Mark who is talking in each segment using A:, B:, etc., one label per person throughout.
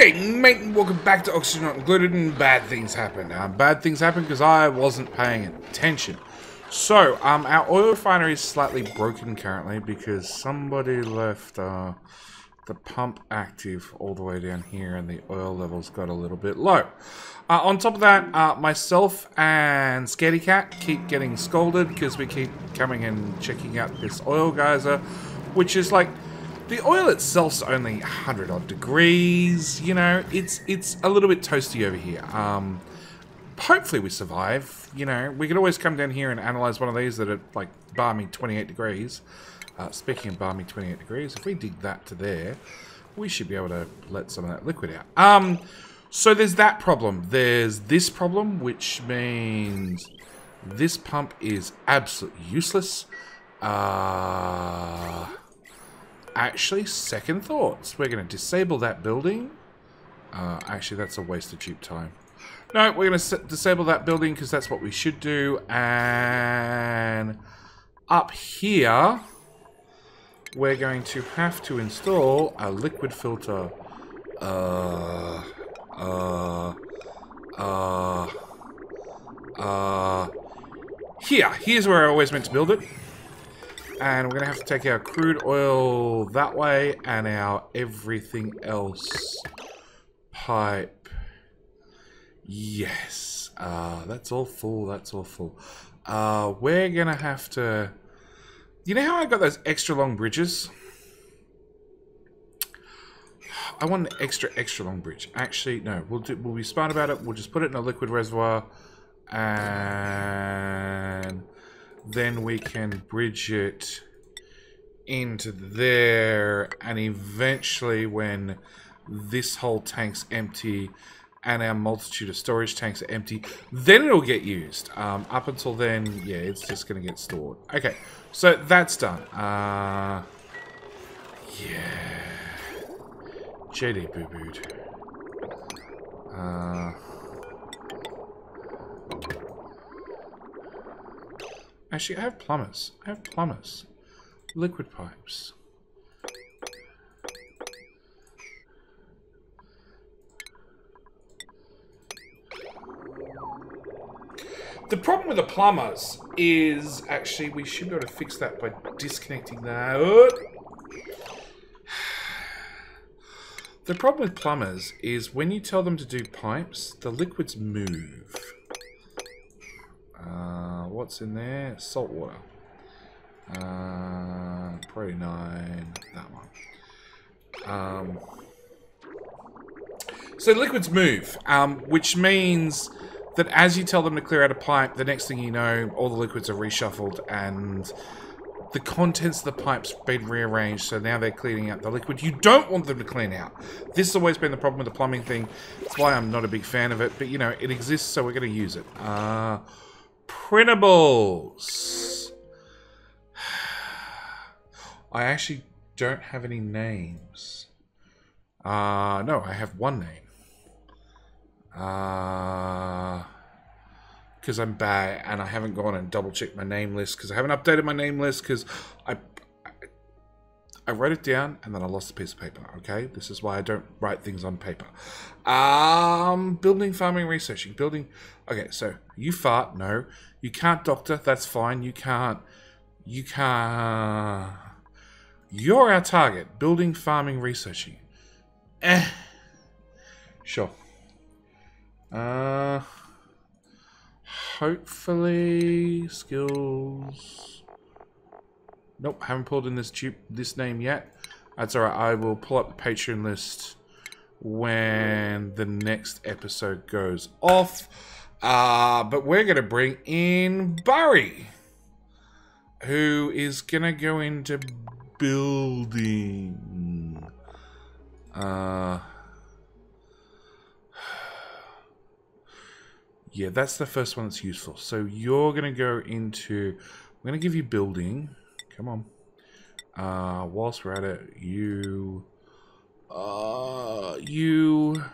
A: G'day, mate, and welcome back to Oxygen Not Included, and bad things happen. Um, bad things happen because I wasn't paying attention. So, um, our oil refinery is slightly broken currently because somebody left uh, the pump active all the way down here and the oil levels got a little bit low. Uh, on top of that, uh, myself and Scaredy Cat keep getting scolded because we keep coming and checking out this oil geyser, which is like the oil itself's only 100 odd degrees, you know, it's it's a little bit toasty over here. Um, hopefully we survive, you know, we can always come down here and analyze one of these that are like balmy 28 degrees. Uh, speaking of balmy 28 degrees, if we dig that to there, we should be able to let some of that liquid out. Um, so there's that problem. There's this problem, which means this pump is absolutely useless. Uh, Actually, second thoughts. We're going to disable that building. Uh, actually, that's a waste of cheap time. No, we're going to disable that building because that's what we should do. And up here, we're going to have to install a liquid filter. Uh, uh, uh, uh, here. Here's where I always meant to build it. And we're going to have to take our crude oil that way and our everything else pipe. Yes. Uh, that's all full. That's all full. Uh, we're going to have to... You know how I got those extra long bridges? I want an extra, extra long bridge. Actually, no. We'll, do, we'll be smart about it. We'll just put it in a liquid reservoir. And then we can bridge it into there. And eventually when this whole tank's empty and our multitude of storage tanks are empty then it'll get used. Um, up until then yeah it's just gonna get stored. Okay so that's done. Uh, yeah. JD boo booed uh, Actually, I have plumbers. I have plumbers. Liquid pipes. The problem with the plumbers is actually we should be able to fix that by disconnecting that. The problem with plumbers is when you tell them to do pipes, the liquids move. What's in there? Salt water. Uh, Priority 9, that one. Um, so liquids move, um, which means that as you tell them to clear out a pipe, the next thing you know, all the liquids are reshuffled and the contents of the pipe's been rearranged, so now they're cleaning out the liquid you don't want them to clean out. This has always been the problem with the plumbing thing. That's why I'm not a big fan of it, but you know, it exists, so we're going to use it. Uh, printables. I actually don't have any names. Uh, no, I have one name. Uh, because I'm bad and I haven't gone and double checked my name list because I haven't updated my name list because I, I wrote it down and then I lost a piece of paper. Okay, this is why I don't write things on paper. Um, building, farming, researching, building. Okay, so you fart. No, you can't, doctor. That's fine. You can't. You can't. You're our target. Building, farming, researching. Eh. Sure. Uh. Hopefully, skills. Nope, haven't pulled in this this name yet. That's alright. I will pull up the Patreon list when the next episode goes off. Uh, but we're going to bring in Barry, who is going to go into building. Uh, yeah, that's the first one that's useful. So you're going to go into... I'm going to give you building. Come on. Uh, whilst we're at it, you... Uh, you...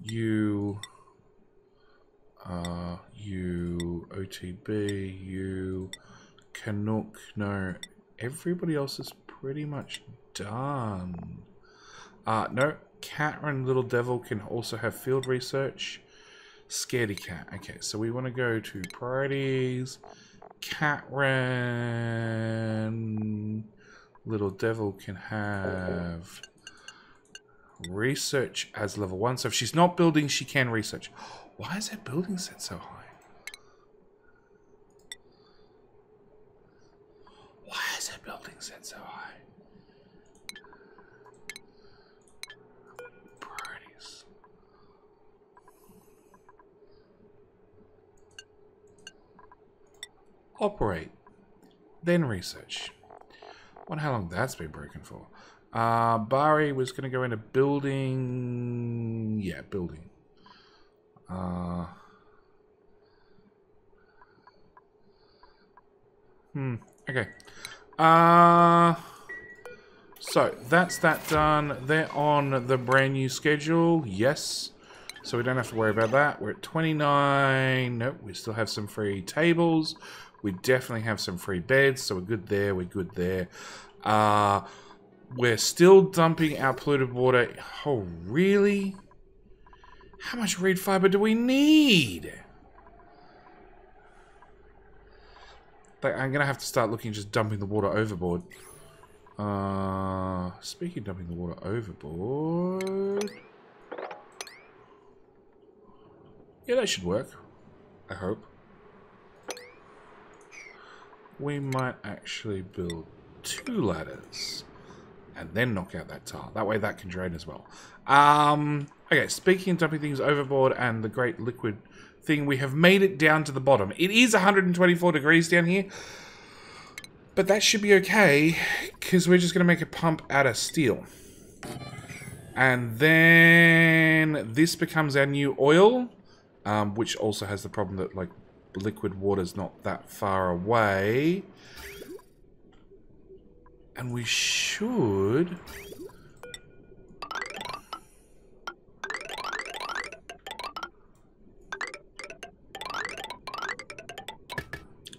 A: You... Uh, you... OTB, you... Canuck, no. Everybody else is pretty much done. Uh, no, Cat and Little Devil can also have field research. Scaredy Cat. Okay, so we want to go to priorities. Catran. Little Devil can have research as level 1. So if she's not building, she can research. Why is her building set so high? Why is her building set so high? Priorities. Operate. Then research. wonder how long that's been broken for. Uh, Barry was going to go into building... Yeah, building. Uh... Hmm, okay. Uh... So, that's that done. They're on the brand new schedule. Yes. So we don't have to worry about that. We're at 29. Nope, we still have some free tables. We definitely have some free beds, so we're good there. We're good there. Uh, we're still dumping our polluted water. Oh, really? How much reed fiber do we need? I'm going to have to start looking just dumping the water overboard. Uh, speaking of dumping the water overboard... Yeah, that should work. I hope. We might actually build two ladders and then knock out that tile. That way that can drain as well. Um, okay, speaking of dumping things overboard and the great liquid thing, we have made it down to the bottom. It is 124 degrees down here, but that should be okay because we're just going to make a pump out of steel. And then this becomes our new oil, um, which also has the problem that like liquid water's not that far away. And we should...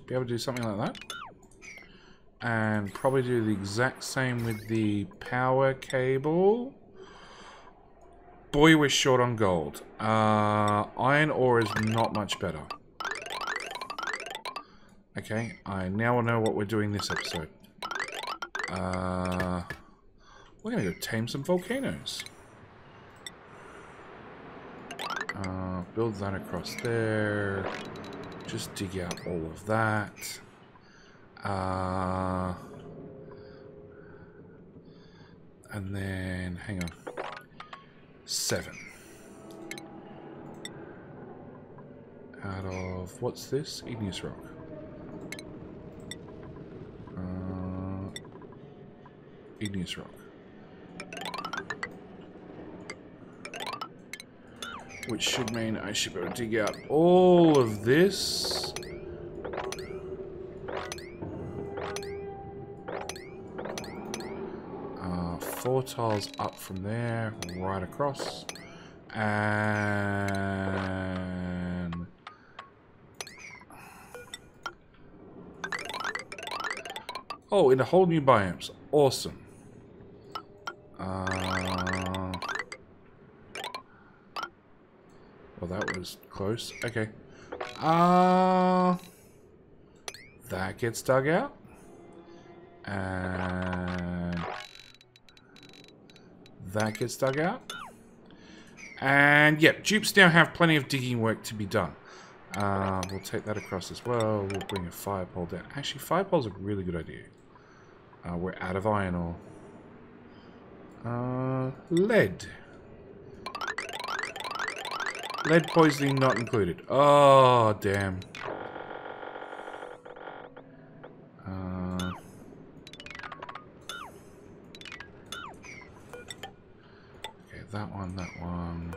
A: Be able to do something like that. And probably do the exact same with the power cable. Boy, we're short on gold. Uh, iron ore is not much better. Okay, I now know what we're doing this episode. Uh, we're going to go tame some volcanoes. Uh, build that across there. Just dig out all of that. Uh, and then, hang on. Seven. Out of, what's this? Igneous rock. Igneous rock. Which should mean I should be able to dig out all of this. Uh, four tiles up from there, right across. And... Oh, in a whole new biomes. Awesome. Uh, well, that was close. Okay. Uh, that gets dug out. And that gets dug out. And yeah, dupes now have plenty of digging work to be done. Uh, we'll take that across as well. We'll bring a fire pole down. Actually, fire pole's a really good idea. Uh, we're out of iron ore. Uh, lead. Lead poisoning not included. Oh, damn. Uh, okay, that one, that one,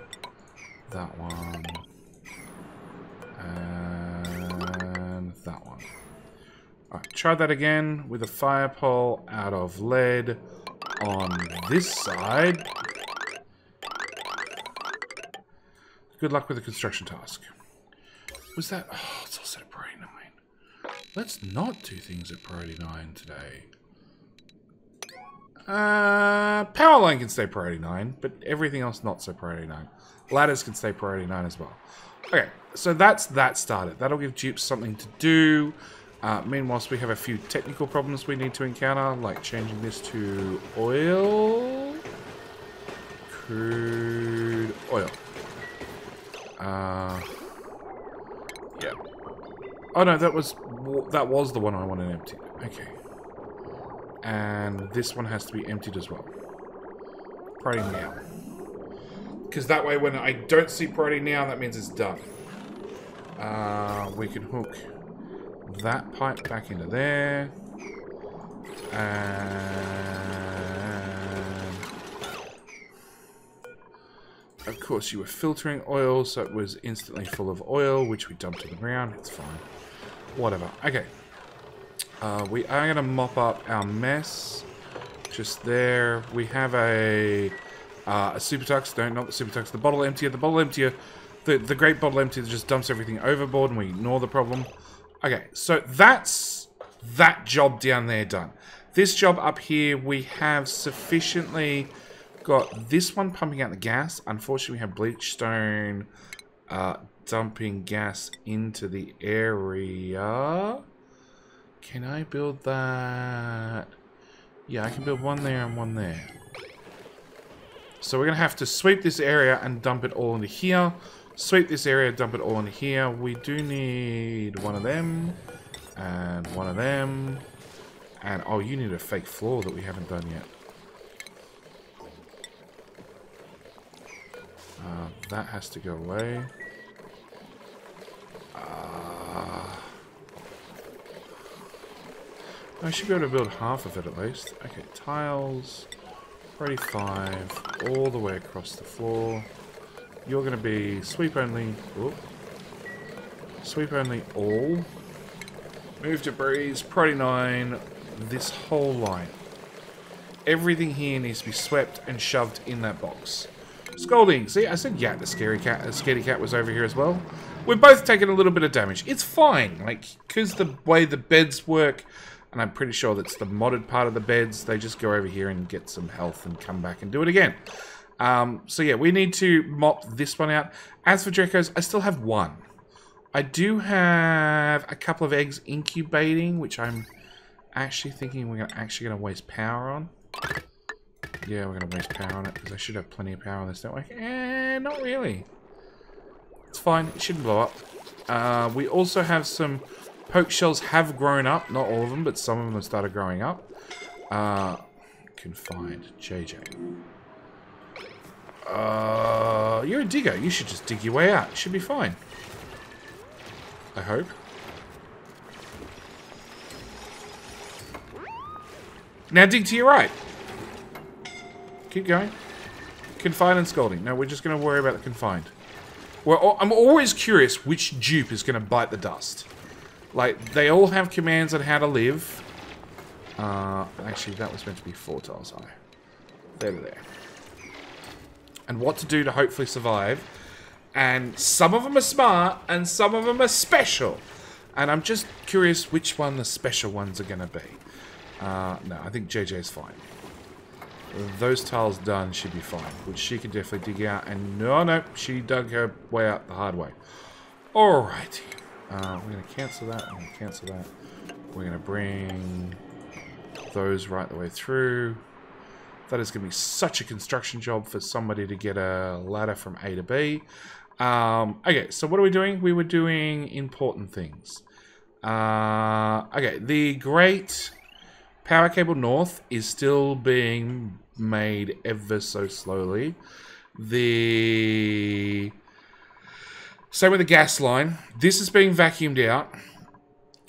A: that one, and that one. Alright, try that again with a fire pole out of lead on this side. Good luck with the construction task. Was that... Oh, it's also at priority 9. Let's not do things at priority 9 today. Uh, power line can stay priority 9, but everything else not so priority 9. Ladders can stay priority 9 as well. Okay, so that's that started. That'll give dupes something to do. Uh, meanwhile, we have a few technical problems we need to encounter, like changing this to oil. Crude oil. Uh, yeah. Oh no, that was that was the one I wanted empty. Okay. And this one has to be emptied as well. Priority now. Because that way when I don't see priority now, that means it's done. Uh, we can hook that pipe back into there. And... Of course, you were filtering oil, so it was instantly full of oil, which we dumped to the ground. It's fine. Whatever. Okay. Uh, we are going to mop up our mess. Just there. We have a, uh, a super tux. Don't, not the super tux. The bottle emptier. The bottle emptier. The, the great bottle emptier just dumps everything overboard and we ignore the problem. Okay, so that's that job down there done. This job up here, we have sufficiently got this one pumping out the gas. Unfortunately, we have Bleachstone uh, dumping gas into the area. Can I build that? Yeah, I can build one there and one there. So we're going to have to sweep this area and dump it all into here. Sweep this area, dump it all in here. We do need one of them. And one of them. And, oh, you need a fake floor that we haven't done yet. Uh, that has to go away. Uh, I should be able to build half of it at least. Okay, tiles. 35 all the way across the floor. You're going to be sweep only. Whoop. Sweep only all. Move debris, priority 9, this whole line. Everything here needs to be swept and shoved in that box. Scalding. See, I said yeah, the scary cat, the scaredy cat was over here as well. We're both taking a little bit of damage. It's fine, like, because the way the beds work, and I'm pretty sure that's the modded part of the beds, they just go over here and get some health and come back and do it again. Um, so yeah, we need to mop this one out. As for Dreckos, I still have one. I do have a couple of eggs incubating, which I'm actually thinking we're actually going to waste power on. Yeah, we're going to waste power on it, because I should have plenty of power on this network. Eh, not really. It's fine, it shouldn't blow up. Uh, we also have some pokeshells have grown up. Not all of them, but some of them have started growing up. Uh, confined. JJ. Uh, you're a digger. You should just dig your way out. You should be fine. I hope. Now dig to your right. Keep going. Confined and scalding. No, we're just going to worry about the confined. Well, I'm always curious which dupe is going to bite the dust. Like, they all have commands on how to live. Uh, actually, that was meant to be four tiles high. There there. And what to do to hopefully survive. And some of them are smart, and some of them are special. And I'm just curious which one the special ones are going to be. Uh, no, I think JJ's fine. Those tiles done, she'd be fine. Which she can definitely dig out. And no, no, she dug her way out the hard way. Alrighty. Uh, we're going to cancel that. We're going to cancel that. We're going to bring those right the way through. That is going to be such a construction job for somebody to get a ladder from A to B. Um, okay, so what are we doing? We were doing important things. Uh, okay, the Great Power Cable North is still being made ever so slowly. The same with the gas line. This is being vacuumed out.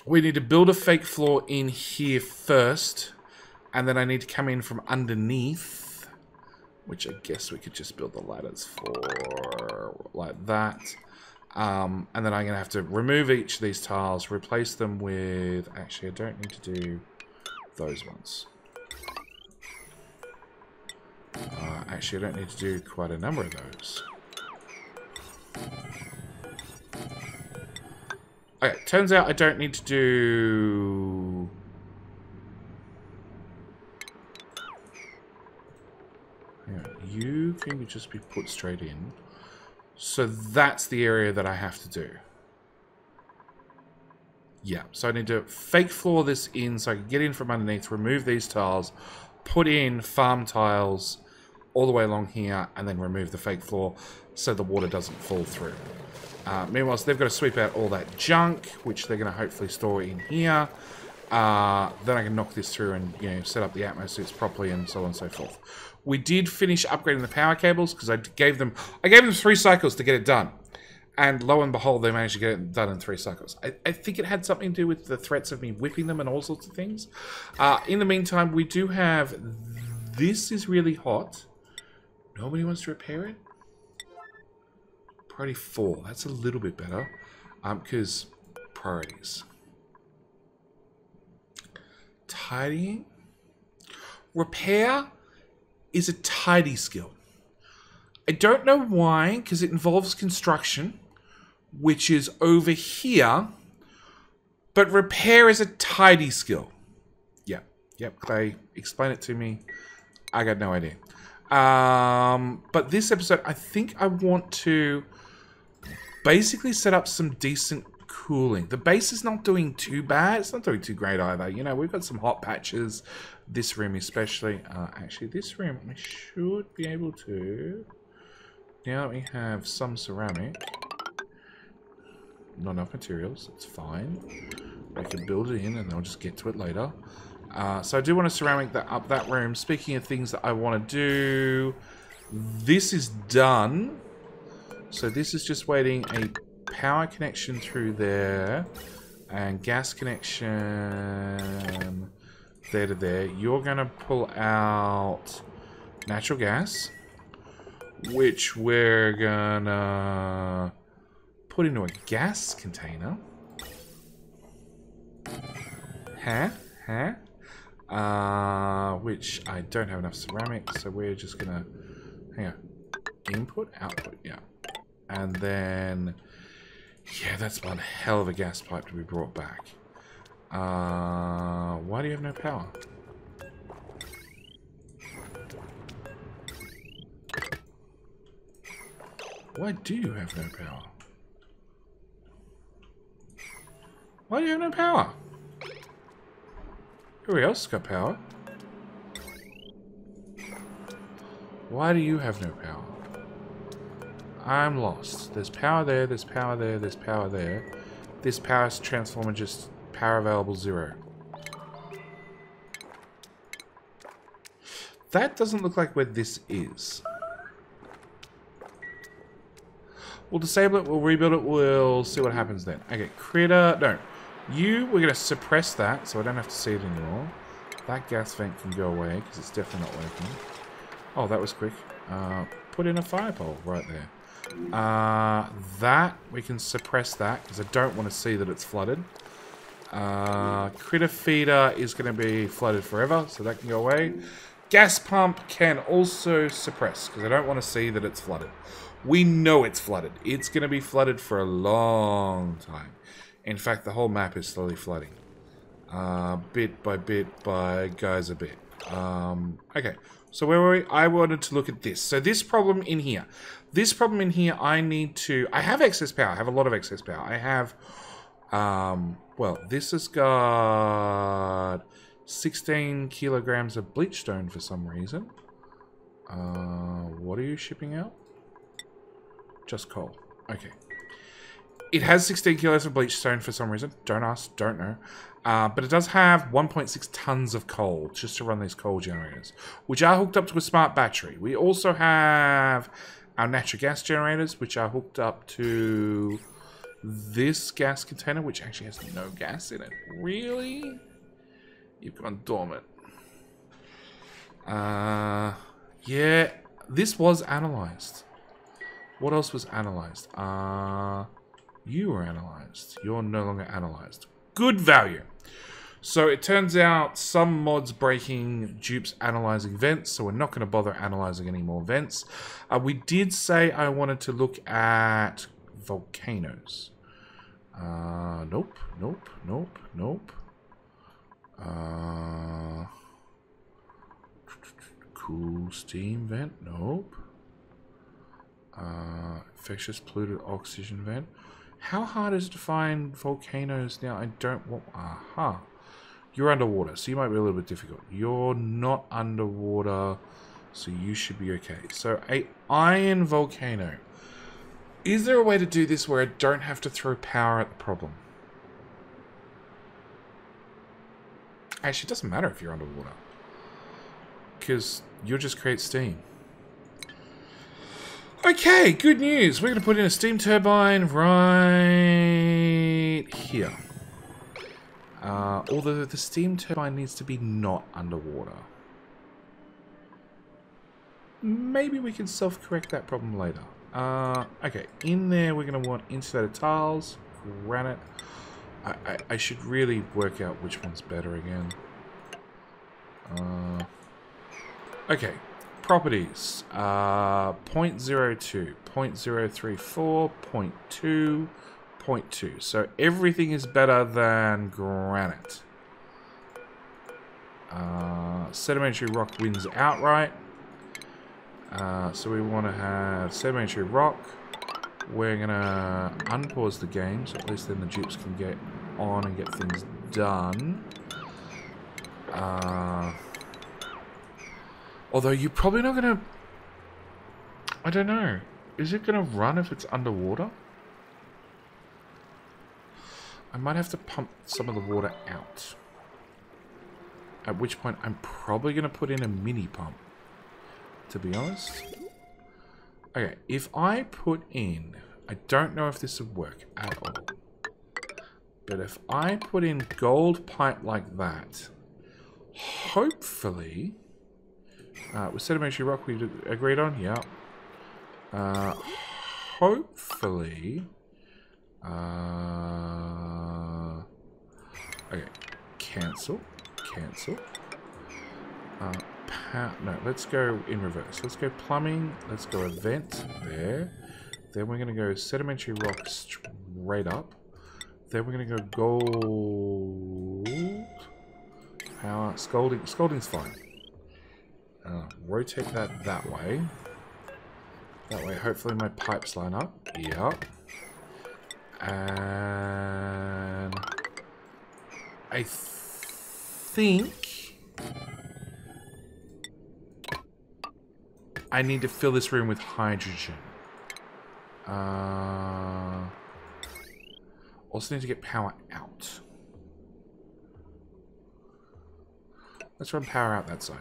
A: We need to build a fake floor in here first. And then I need to come in from underneath. Which I guess we could just build the ladders for like that. Um, and then I'm going to have to remove each of these tiles, replace them with... Actually, I don't need to do those ones. Uh, actually, I don't need to do quite a number of those. Okay, turns out I don't need to do... can just be put straight in. So that's the area that I have to do. Yeah, so I need to fake floor this in so I can get in from underneath, remove these tiles, put in farm tiles all the way along here, and then remove the fake floor so the water doesn't fall through. Uh, meanwhile, so they've got to sweep out all that junk, which they're going to hopefully store in here. Uh, then I can knock this through and you know set up the atmospheres properly and so on and so forth. We did finish upgrading the power cables because I gave them I gave them three cycles to get it done. And lo and behold, they managed to get it done in three cycles. I, I think it had something to do with the threats of me whipping them and all sorts of things. Uh, in the meantime, we do have... This is really hot. Nobody wants to repair it? Priority 4. That's a little bit better. Um, Because priorities. Tidying. Repair is a tidy skill. I don't know why, because it involves construction, which is over here, but repair is a tidy skill. Yep, yep, Clay, explain it to me. I got no idea. Um, but this episode, I think I want to basically set up some decent cooling. The base is not doing too bad. It's not doing too great either. You know, we've got some hot patches. This room especially. Uh, actually, this room we should be able to... Now that we have some ceramic. Not enough materials. It's fine. I can build it in and I'll just get to it later. Uh, so I do want to ceramic that up that room. Speaking of things that I want to do, this is done. So this is just waiting a power connection through there and gas connection there to there. You're going to pull out natural gas, which we're going to put into a gas container. Huh? Huh? Uh, which I don't have enough ceramic, so we're just going to... Hang on. Input, output, yeah. And then... Yeah, that's one hell of a gas pipe to be brought back. Uh, why do you have no power? Why do you have no power? Why do you have no power? Everybody else got power. Why do you have no power? I'm lost. There's power there, there's power there, there's power there. This power transformer just power available zero. That doesn't look like where this is. We'll disable it, we'll rebuild it, we'll see what happens then. Okay, critter, no. You, we're going to suppress that, so I don't have to see it anymore. That gas vent can go away, because it's definitely not working. Oh, that was quick. Uh, put in a fire pole right there. Uh, that, we can suppress that, because I don't want to see that it's flooded. Uh, critter feeder is going to be flooded forever, so that can go away. Gas pump can also suppress, because I don't want to see that it's flooded. We know it's flooded. It's going to be flooded for a long time. In fact, the whole map is slowly flooding. Uh, bit by bit by guys a bit. Um, okay, so where were we? I wanted to look at this. So this problem in here. This problem in here, I need to... I have excess power. I have a lot of excess power. I have... Um, well, this has got 16 kilograms of bleach stone for some reason. Uh, what are you shipping out? Just coal. Okay. It has 16 kilos of bleach stone for some reason. Don't ask, don't know. Uh, but it does have 1.6 tons of coal just to run these coal generators, which are hooked up to a smart battery. We also have our natural gas generators, which are hooked up to this gas container, which actually has no gas in it. Really? You've gone dormant. Uh, yeah, this was analyzed. What else was analyzed? Uh, you were analyzed. You're no longer analyzed. Good value. So it turns out some mods breaking dupes analyzing vents, so we're not going to bother analyzing any more vents. Uh, we did say I wanted to look at volcanoes. Uh, nope, nope, nope, nope. Uh, cool steam vent, nope. Uh, infectious polluted oxygen vent. How hard is it to find volcanoes now? I don't want... Aha. You're underwater, so you might be a little bit difficult. You're not underwater, so you should be okay. So, a iron volcano. Is there a way to do this where I don't have to throw power at the problem? Actually, it doesn't matter if you're underwater. Because you'll just create steam. Okay, good news. We're going to put in a steam turbine right here. Uh, although the steam turbine needs to be not underwater. Maybe we can self-correct that problem later. Uh, okay, in there we're going to want insulated tiles, granite. I, I, I, should really work out which one's better again. Uh, okay, properties. Uh, 0.02, 0.034, 0.2, 0.2. So everything is better than granite. Uh, sedimentary rock wins outright. Uh, so we want to have sedimentary rock. We're going to unpause the game, so at least then the dupes can get on and get things done. Uh, although you're probably not going to... I don't know. Is it going to run if it's underwater? I might have to pump some of the water out. At which point I'm probably going to put in a mini pump. To be honest. Okay, if I put in... I don't know if this would work at all. But if I put in gold pipe like that, hopefully... Uh, with sedimentary rock we agreed on? Yeah. Uh, hopefully... Uh, okay, cancel, cancel. Uh, no, let's go in reverse. Let's go plumbing. Let's go event there. Then we're going to go sedimentary rock straight up. Then we're going to go gold. Power. Scalding. Scalding's fine. Uh, rotate that that way. That way, hopefully my pipes line up. Yep. And I think I need to fill this room with hydrogen. Uh, also need to get power out. Let's run power out that side.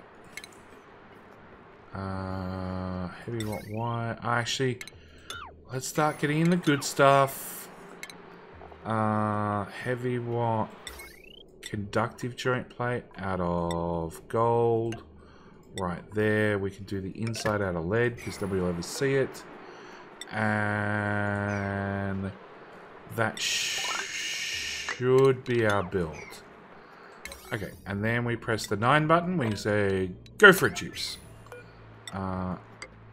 A: Uh, heavy what? Why? Actually, let's start getting in the good stuff. Uh, heavy what? Conductive joint plate out of gold. Right there. We can do the inside out of lead because nobody will ever see it. And that sh should be our build. Okay, and then we press the 9 button. We say, go for it, Juice. Uh,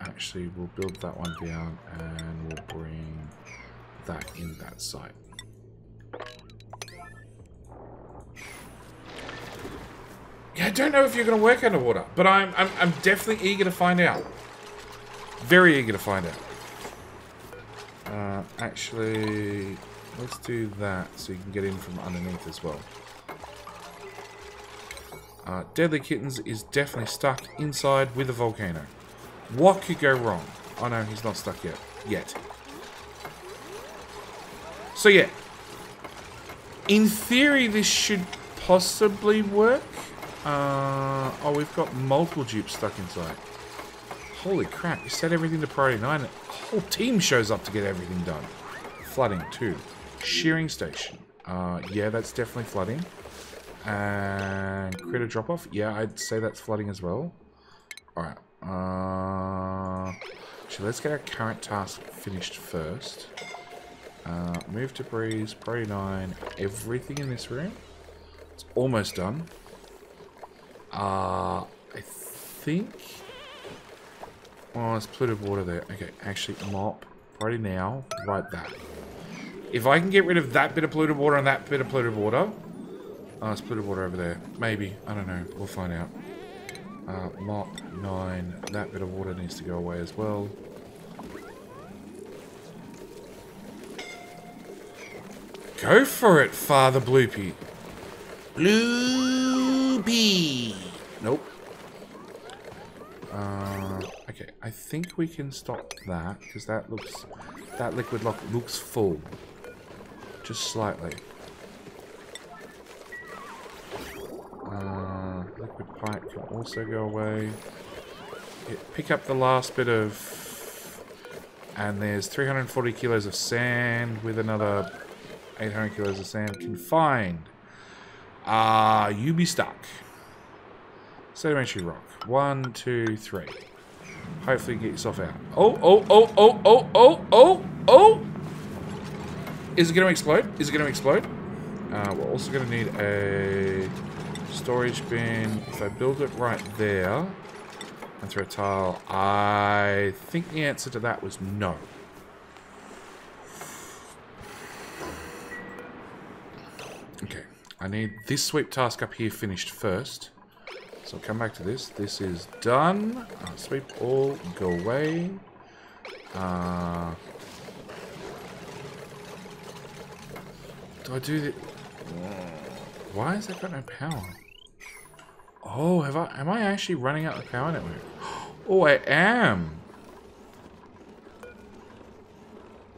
A: actually, we'll build that one down and we'll bring that in that site. Yeah, I don't know if you're going to work underwater, but I'm, I'm, I'm definitely eager to find out. Very eager to find out. Uh, actually, let's do that so you can get in from underneath as well. Uh, Deadly Kittens is definitely stuck inside with a volcano. What could go wrong? Oh no, he's not stuck yet. Yet. So yeah. In theory, this should possibly work. Uh, oh, we've got multiple dupes stuck inside. Holy crap, you set everything to priority 9. A whole team shows up to get everything done. Flooding, too. Shearing station. Uh, yeah, that's definitely flooding. And critter drop-off. Yeah, I'd say that's flooding as well. Alright. Uh, so let's get our current task finished first. Uh, move debris, priority 9, everything in this room. It's almost done. Uh, I think... Oh, there's polluted water there. Okay, actually, mop. Right now, right that. If I can get rid of that bit of polluted water and that bit of polluted water... Oh, it's polluted water over there. Maybe. I don't know. We'll find out. Uh, mop, 9. That bit of water needs to go away as well. Go for it, Father Bloopy. Bloopy. Nope. Uh, okay, I think we can stop that because that looks that liquid lock looks full, just slightly. Uh, liquid pipe can also go away. pick up the last bit of, and there's 340 kilos of sand with another 800 kilos of sand confined. Ah, uh, you be stuck. Sedimentary rock. One, two, three. Hopefully you get yourself out. Oh, oh, oh, oh, oh, oh, oh, oh! Is it going to explode? Is it going to explode? Uh, we're also going to need a storage bin. If I build it right there and throw a tile, I think the answer to that was no. Okay, I need this sweep task up here finished first. So I'll come back to this. This is done. Uh, sweep all, go away. Uh, do I do the... Why has that got no power? Oh, have I? Am I actually running out of power network? Oh, I am.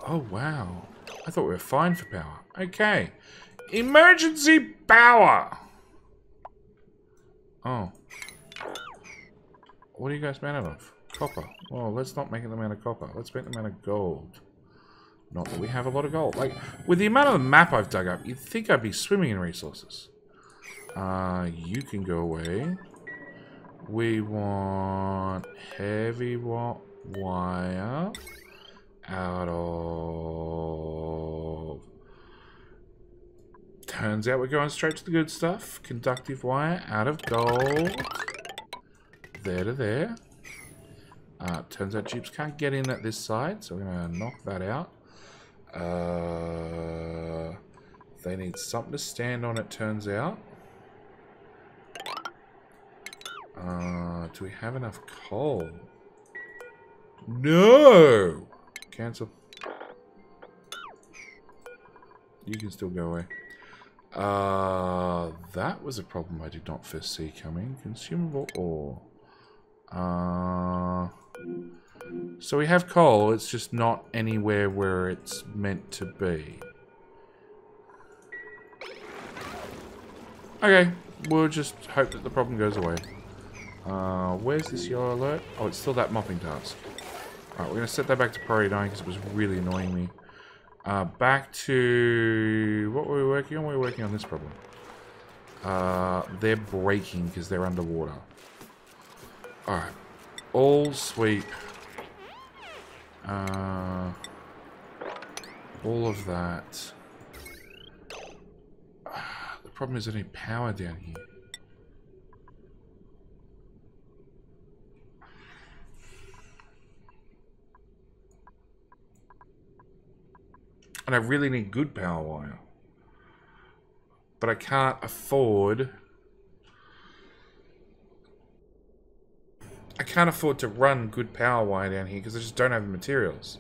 A: Oh, wow. I thought we were fine for power. Okay. Emergency power! Oh. What are you guys made out of? Copper. Well, let's not make them out of copper. Let's make them out of gold. Not that we have a lot of gold. Like, with the amount of the map I've dug up, you'd think I'd be swimming in resources. Uh, you can go away. We want heavy wire out of... Turns out we're going straight to the good stuff. Conductive wire out of gold. There to there. Uh, turns out jeeps can't get in at this side, so we're going to knock that out. Uh, they need something to stand on, it turns out. Uh, do we have enough coal? No! Cancel. You can still go away. Uh, that was a problem I did not first see coming. Consumable ore. Uh, so we have coal, it's just not anywhere where it's meant to be. Okay, we'll just hope that the problem goes away. Uh, where's this yellow alert? Oh, it's still that mopping task. Alright, we're going to set that back to priority 9 because it was really annoying me. Uh, back to... What were we working on? We were working on this problem. Uh, they're breaking because they're underwater. Alright. All sweep. Uh, all of that. the problem is I need power down here. And I really need good power wire. But I can't afford... I can't afford to run good power wire down here because I just don't have the materials.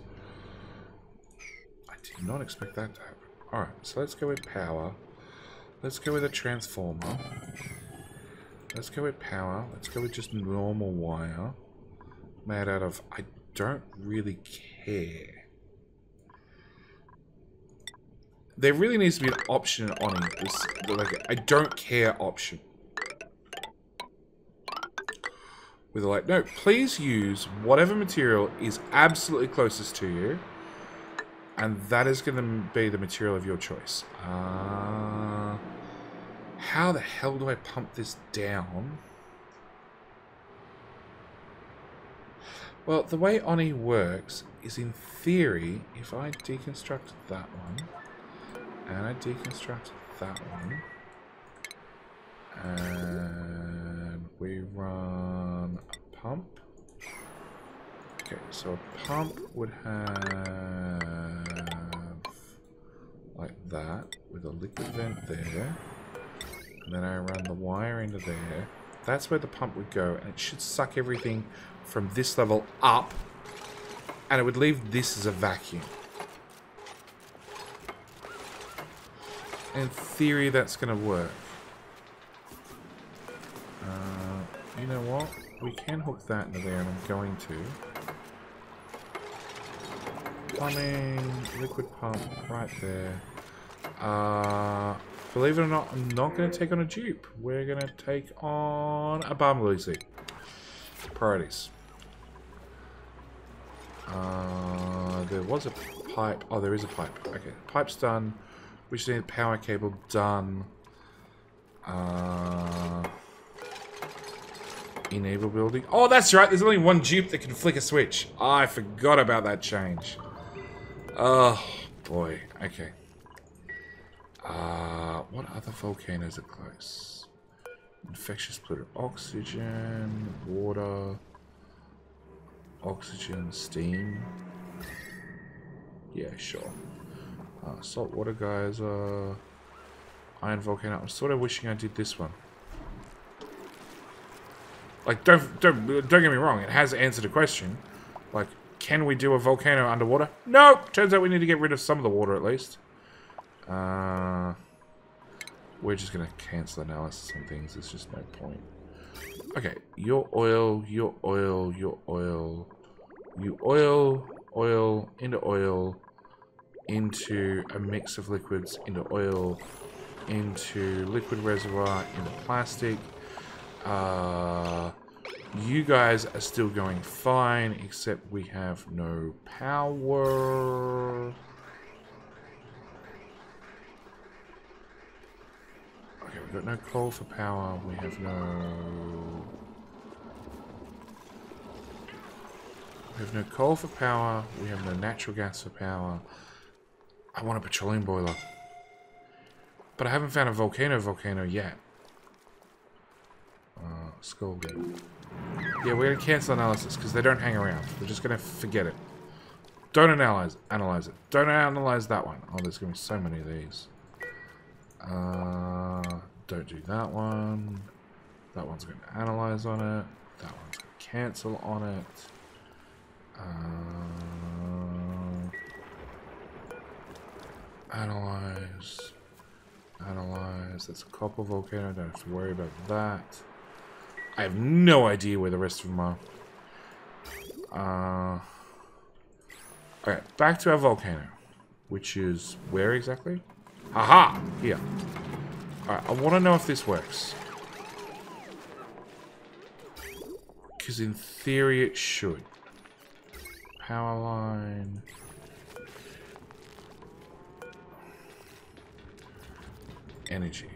A: I did not expect that to happen. Alright, so let's go with power. Let's go with a transformer. Let's go with power. Let's go with just normal wire. Made out of... I don't really care. There really needs to be an option on this, like, I don't care option. With a like, no, please use whatever material is absolutely closest to you. And that is going to be the material of your choice. Uh, how the hell do I pump this down? Well, the way Oni works is in theory, if I deconstruct that one, and I deconstruct that one. And we run a pump. Okay, so a pump would have like that with a liquid vent there. And then I run the wire into there. That's where the pump would go, and it should suck everything from this level up, and it would leave this as a vacuum. In theory, that's going to work. Uh, you know what? We can hook that into there, and I'm going to. Plumbing, liquid pump, right there. Uh, believe it or not, I'm not going to take on a dupe. We're going to take on a bumblebee seed. Priorities. Uh, there was a pipe. Oh, there is a pipe. Okay, pipe's done. We just need a power cable done. Uh, enable building. Oh, that's right. There's only one dupe that can flick a switch. I forgot about that change. Oh, boy. Okay. Uh, what other volcanoes are close? Infectious polluted oxygen, water, oxygen, steam. Yeah, sure. Uh, saltwater geyser, iron volcano. I'm sort of wishing I did this one. Like, don't don't don't get me wrong. It has answered a question. Like, can we do a volcano underwater? No. Turns out we need to get rid of some of the water at least. Uh, we're just gonna cancel analysis on things. There's just no point. Okay, your oil, your oil, your oil, you oil, oil into oil, into a mix of liquids, into oil, into liquid reservoir, into plastic. Uh, you guys are still going fine, except we have no power. Okay, we've got no coal for power. We have no... We have no coal for power. We have no natural gas for power. I want a petroleum boiler. But I haven't found a volcano volcano yet. Uh, skull gate. Yeah, we're to cancel analysis because they don't hang around. We're just to forget it. Don't analyze analyze it. Don't analyze that one. Oh, there's to be so many of these. Uh, don't do that one. That one's going to analyze on it. That one's going to cancel on it. Uh, analyze. Analyze. That's a copper volcano. Don't have to worry about that. I have no idea where the rest of them are. Uh, okay, back to our volcano. Which is where exactly? Haha! Here. Alright, I want to know if this works. Because in theory it should. Power line. Energy.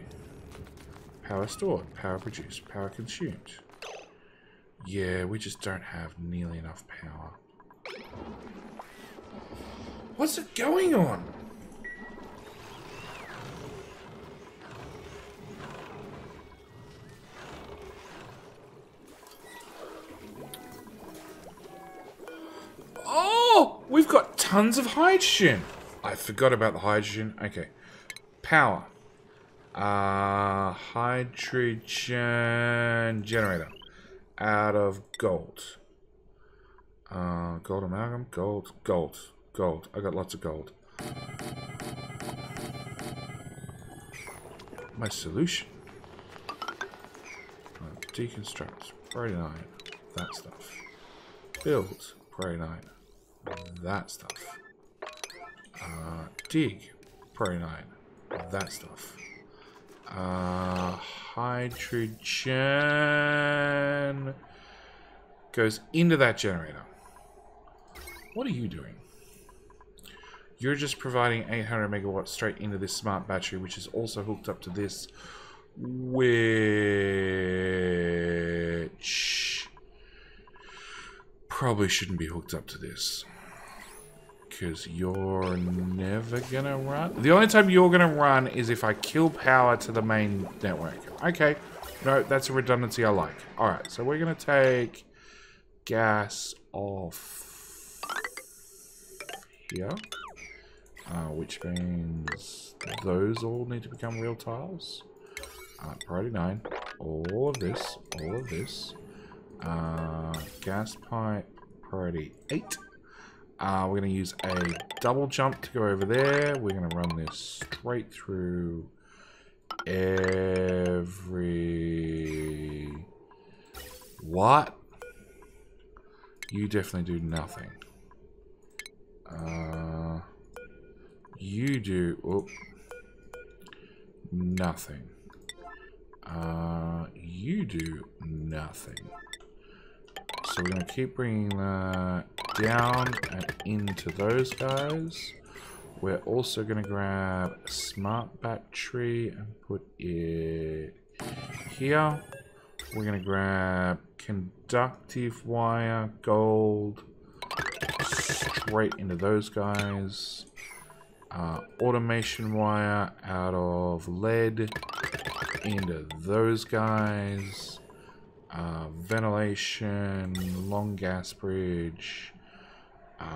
A: Power stored, power produced, power consumed. Yeah, we just don't have nearly enough power. What's it going on? Oh! We've got tons of hydrogen! I forgot about the hydrogen. Okay. Power. Uh, hydrogen generator out of gold. Uh, gold amalgam, gold, gold, gold. I got lots of gold. My solution. Uh, deconstruct, 9, that stuff. Build, 9, that stuff. Uh, dig, 9, that stuff. Uh, hydrogen goes into that generator. What are you doing? You're just providing 800 megawatts straight into this smart battery, which is also hooked up to this, which probably shouldn't be hooked up to this. Because you're never gonna run. The only time you're gonna run is if I kill power to the main network. Okay. No, that's a redundancy I like. Alright, so we're gonna take gas off here. Uh, which means those all need to become real tiles. Uh, priority 9. All of this. All of this. Uh, gas pipe. Priority 8. Uh, we're going to use a double jump to go over there. We're going to run this straight through every... What? You definitely do nothing. Uh, you do... Nothing. Uh, you do nothing. So we're going to keep bringing that down and into those guys. We're also going to grab a smart battery and put it here. We're going to grab conductive wire, gold, straight into those guys. Uh, automation wire out of lead into those guys. Uh, ventilation, long gas bridge. Uh,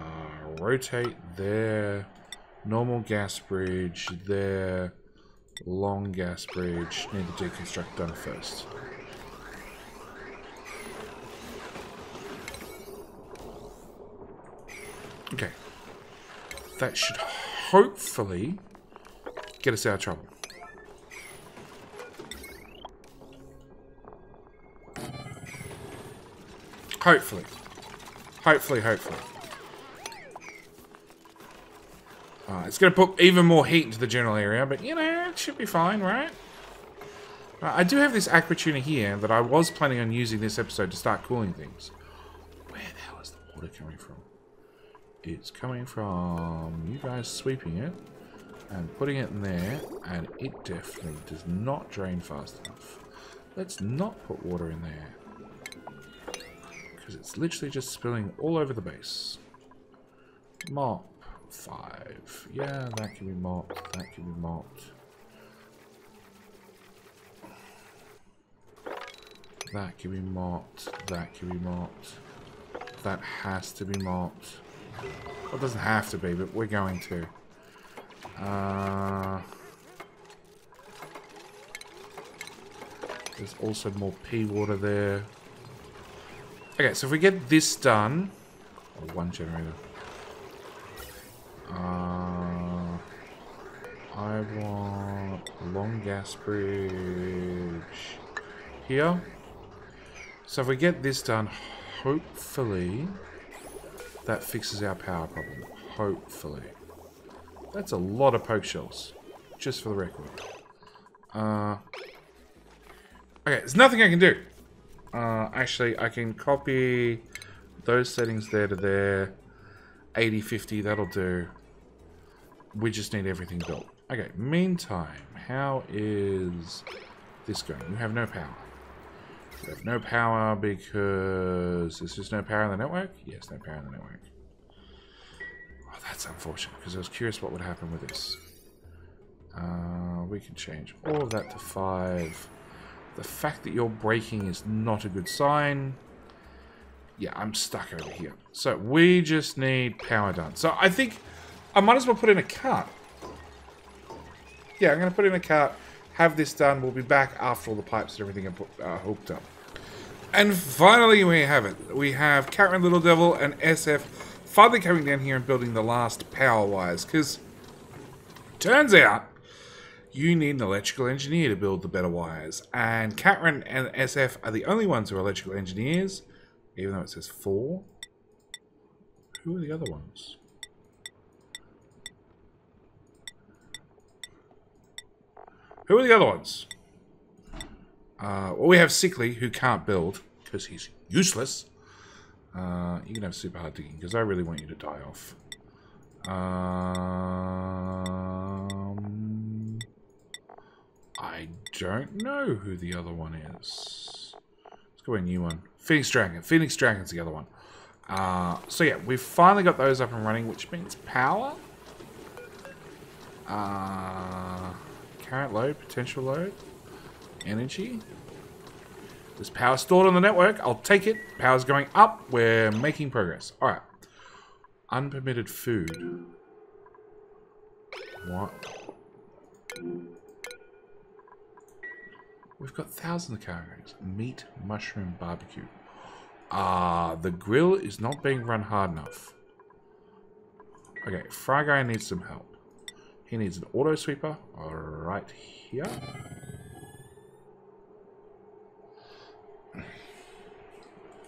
A: rotate there. Normal gas bridge there. Long gas bridge. Need the deconstruct done first. Okay. That should hopefully get us out of trouble. Hopefully. Hopefully, hopefully. Uh, it's going to put even more heat into the general area, but, you know, it should be fine, right? Uh, I do have this aqua tuner here that I was planning on using this episode to start cooling things. Where the hell is the water coming from? It's coming from you guys sweeping it and putting it in there, and it definitely does not drain fast enough. Let's not put water in there. Because it's literally just spilling all over the base. Mop. Five. Yeah, that can be mopped. That can be mopped. That can be mopped. That can be mopped. That has to be mopped. Well, it doesn't have to be, but we're going to. Uh, there's also more pea water there. Okay, so if we get this done... Oh, one generator. Uh, I want a long gas bridge here. So if we get this done, hopefully that fixes our power problem. Hopefully. That's a lot of pokeshells, just for the record. Uh, okay, there's nothing I can do. Uh, actually, I can copy those settings there to there. 80, 50, that'll do. We just need everything built. Okay, meantime, how is this going? We have no power. We have no power because there's just no power in the network? Yes, no power in the network. Oh, that's unfortunate because I was curious what would happen with this. Uh, we can change all of that to 5. The fact that you're breaking is not a good sign. Yeah, I'm stuck over here. So we just need power done. So I think I might as well put in a cart. Yeah, I'm going to put in a cart, have this done. We'll be back after all the pipes and everything are put, uh, hooked up. And finally we have it. We have Catron Little Devil and SF finally coming down here and building the last power wires. Because turns out you need an electrical engineer to build the better wires. And Catron and SF are the only ones who are electrical engineers. Even though it says four. Who are the other ones? Who are the other ones? Uh, well, we have Sickly, who can't build, because he's useless. Uh, you can have super hard digging, because I really want you to die off. Um, I don't know who the other one is. Let's go a new one. Phoenix Dragon. Phoenix Dragon's the other one. Uh, so yeah, we've finally got those up and running, which means power. Uh, current load, potential load, energy. There's power stored on the network. I'll take it. Power's going up. We're making progress. All right. Unpermitted food. What? We've got thousands of cargoes. Meat, mushroom, barbecue. Ah, uh, the grill is not being run hard enough. Okay, Fry Guy needs some help. He needs an auto sweeper right here.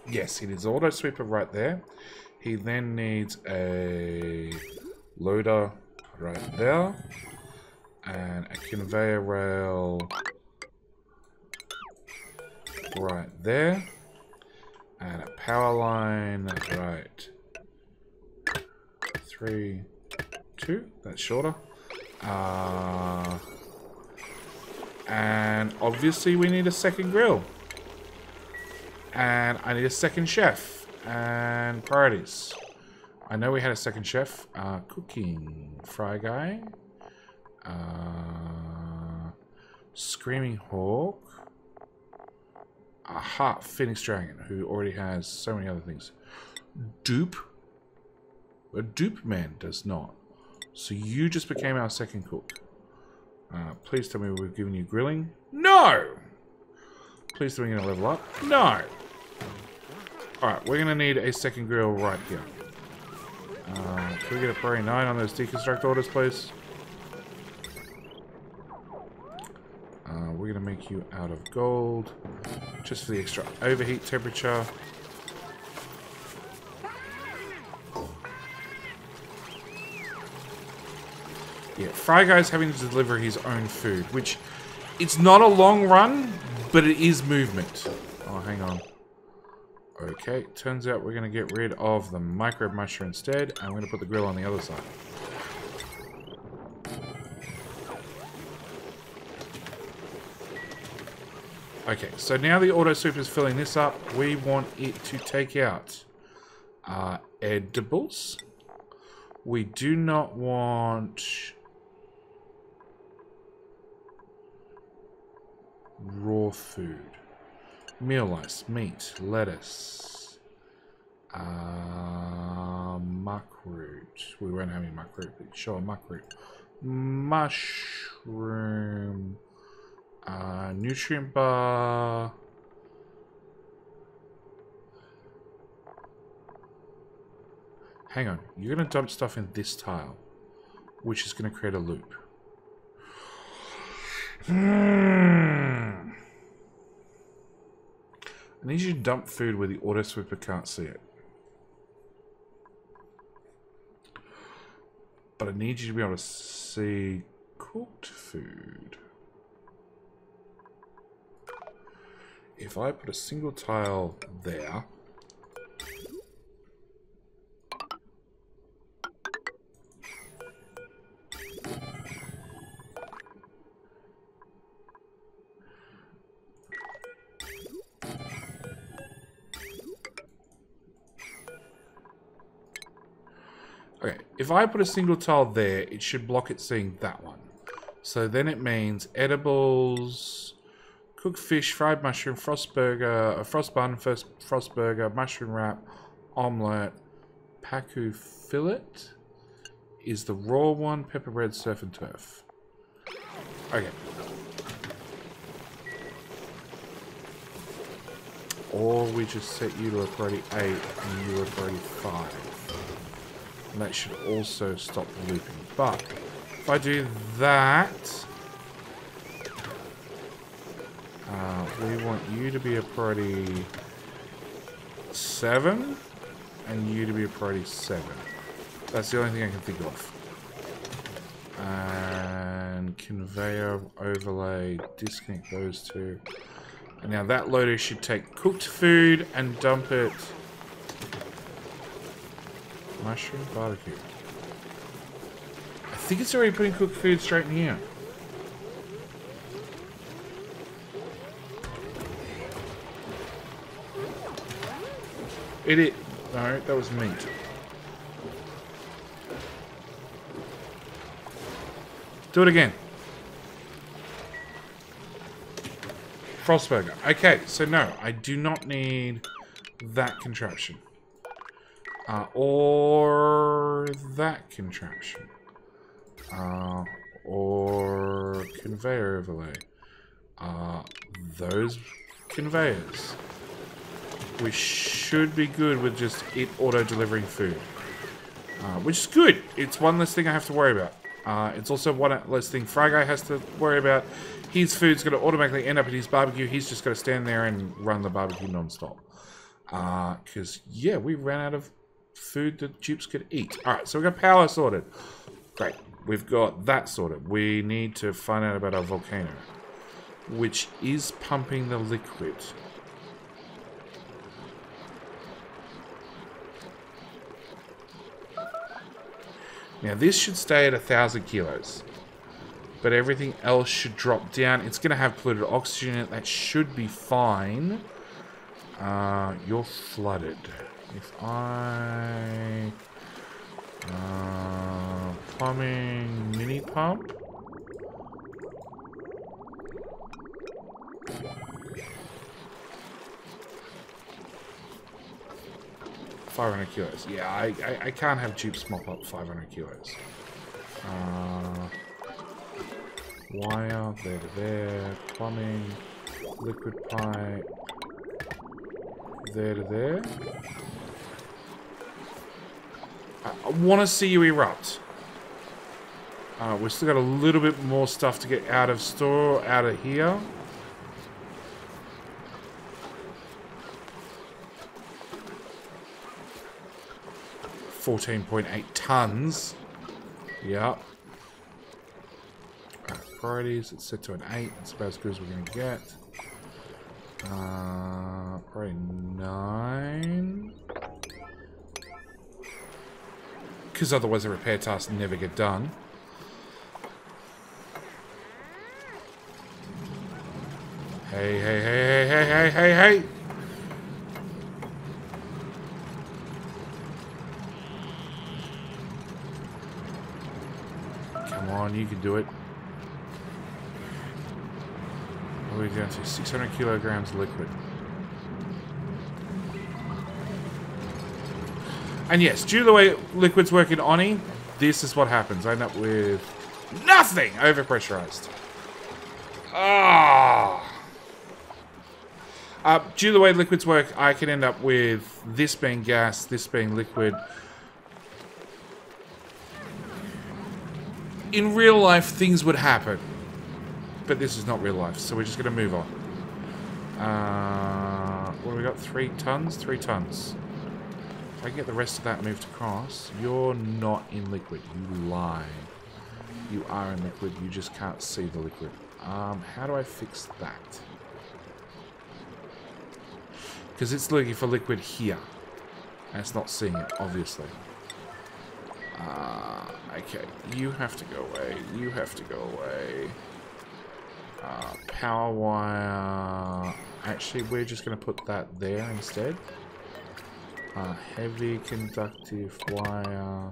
A: Yes, he needs auto sweeper right there. He then needs a loader right there. And a conveyor rail right there. And a power line right. Three, two. That's shorter. Uh, and obviously we need a second grill. And I need a second chef. And priorities. I know we had a second chef. Uh, cooking. Fry guy. Uh, Screaming Hawk. Aha, Phoenix Dragon, who already has so many other things. Dupe. A dupe man does not. So you just became our second cook. Uh, please tell me we've given you grilling. No! Please tell me you're going to level up. No! Alright, we're going to need a second grill right here. Uh, can we get a priority 9 on those deconstruct orders, please? Uh, we're going to make you out of gold. Just for the extra overheat temperature. Yeah, Fry Guy's having to deliver his own food, which it's not a long run, but it is movement. Oh, hang on. Okay, turns out we're going to get rid of the microbe musher instead, and we're going to put the grill on the other side. Okay, so now the auto soup is filling this up. We want it to take out uh, edibles. We do not want raw food. Meal Lice, meat, lettuce, uh, muckroot. We won't have any muckroot, but sure, muckroot. Mushroom, uh, nutrient bar. Hang on, you're going to dump stuff in this tile, which is going to create a loop. Hmm. I need you to dump food where the auto sweeper can't see it. But I need you to be able to see cooked food. If I put a single tile there, If I put a single tile there, it should block it seeing that one. So then it means edibles, cooked fish, fried mushroom, frost burger, a frost bun, first frost burger, mushroom wrap, omelette, pacu fillet is the raw one, pepper bread, surf and turf. Okay. Or we just set you to a priority 8 and you a priority 5. And that should also stop the looping. But if I do that, uh, we want you to be a priority 7 and you to be a priority 7. That's the only thing I can think of. And conveyor overlay, disconnect those two. And now that loader should take cooked food and dump it Mushroom barbecue. I think it's already putting cooked food straight in here. It is. Alright, that was meat. Do it again. Frostburger. Okay, so no, I do not need that contraption. Uh, or that contraption. Uh, or conveyor overlay. Uh, those conveyors. We should be good with just it auto-delivering food. Uh, which is good. It's one less thing I have to worry about. Uh, it's also one less thing Fry Guy has to worry about. His food's going to automatically end up at his barbecue. He's just going to stand there and run the barbecue non-stop. Because, uh, yeah, we ran out of food that dupes could eat. Alright, so we've got power sorted. Great. We've got that sorted. We need to find out about our volcano. Which is pumping the liquid. Now this should stay at a thousand kilos. But everything else should drop down. It's going to have polluted oxygen in it. That should be fine. Uh, you're flooded. If I... Uh, plumbing mini pump. 500 kilos. Yeah, I, I, I can't have dupes mop up 500 kilos. Uh, wire, there to there, plumbing, liquid pipe, there to there. I, I want to see you erupt. Uh, we've still got a little bit more stuff to get out of store, out of here. 14.8 tons. Yep. priorities, it's set to an 8. That's about as good as we're going to get. Uh, probably 9. Because otherwise the repair tasks never get done. Hey, hey, hey, hey, hey, hey, hey, hey! On, you can do it. What are we down to? 600 kilograms liquid. And yes, due to the way liquids work in Oni, this is what happens. I end up with nothing overpressurized. Ah. Uh, due to the way liquids work, I can end up with this being gas, this being liquid, in real life, things would happen. But this is not real life, so we're just going to move on. Uh, what have we got? Three tons? Three tons. If I can get the rest of that moved across, you're not in liquid. You lie. You are in liquid. You just can't see the liquid. Um, how do I fix that? Because it's looking for liquid here. And it's not seeing it, obviously. Uh, okay, you have to go away. You have to go away. Uh, power wire. Actually, we're just going to put that there instead. Uh, heavy conductive wire.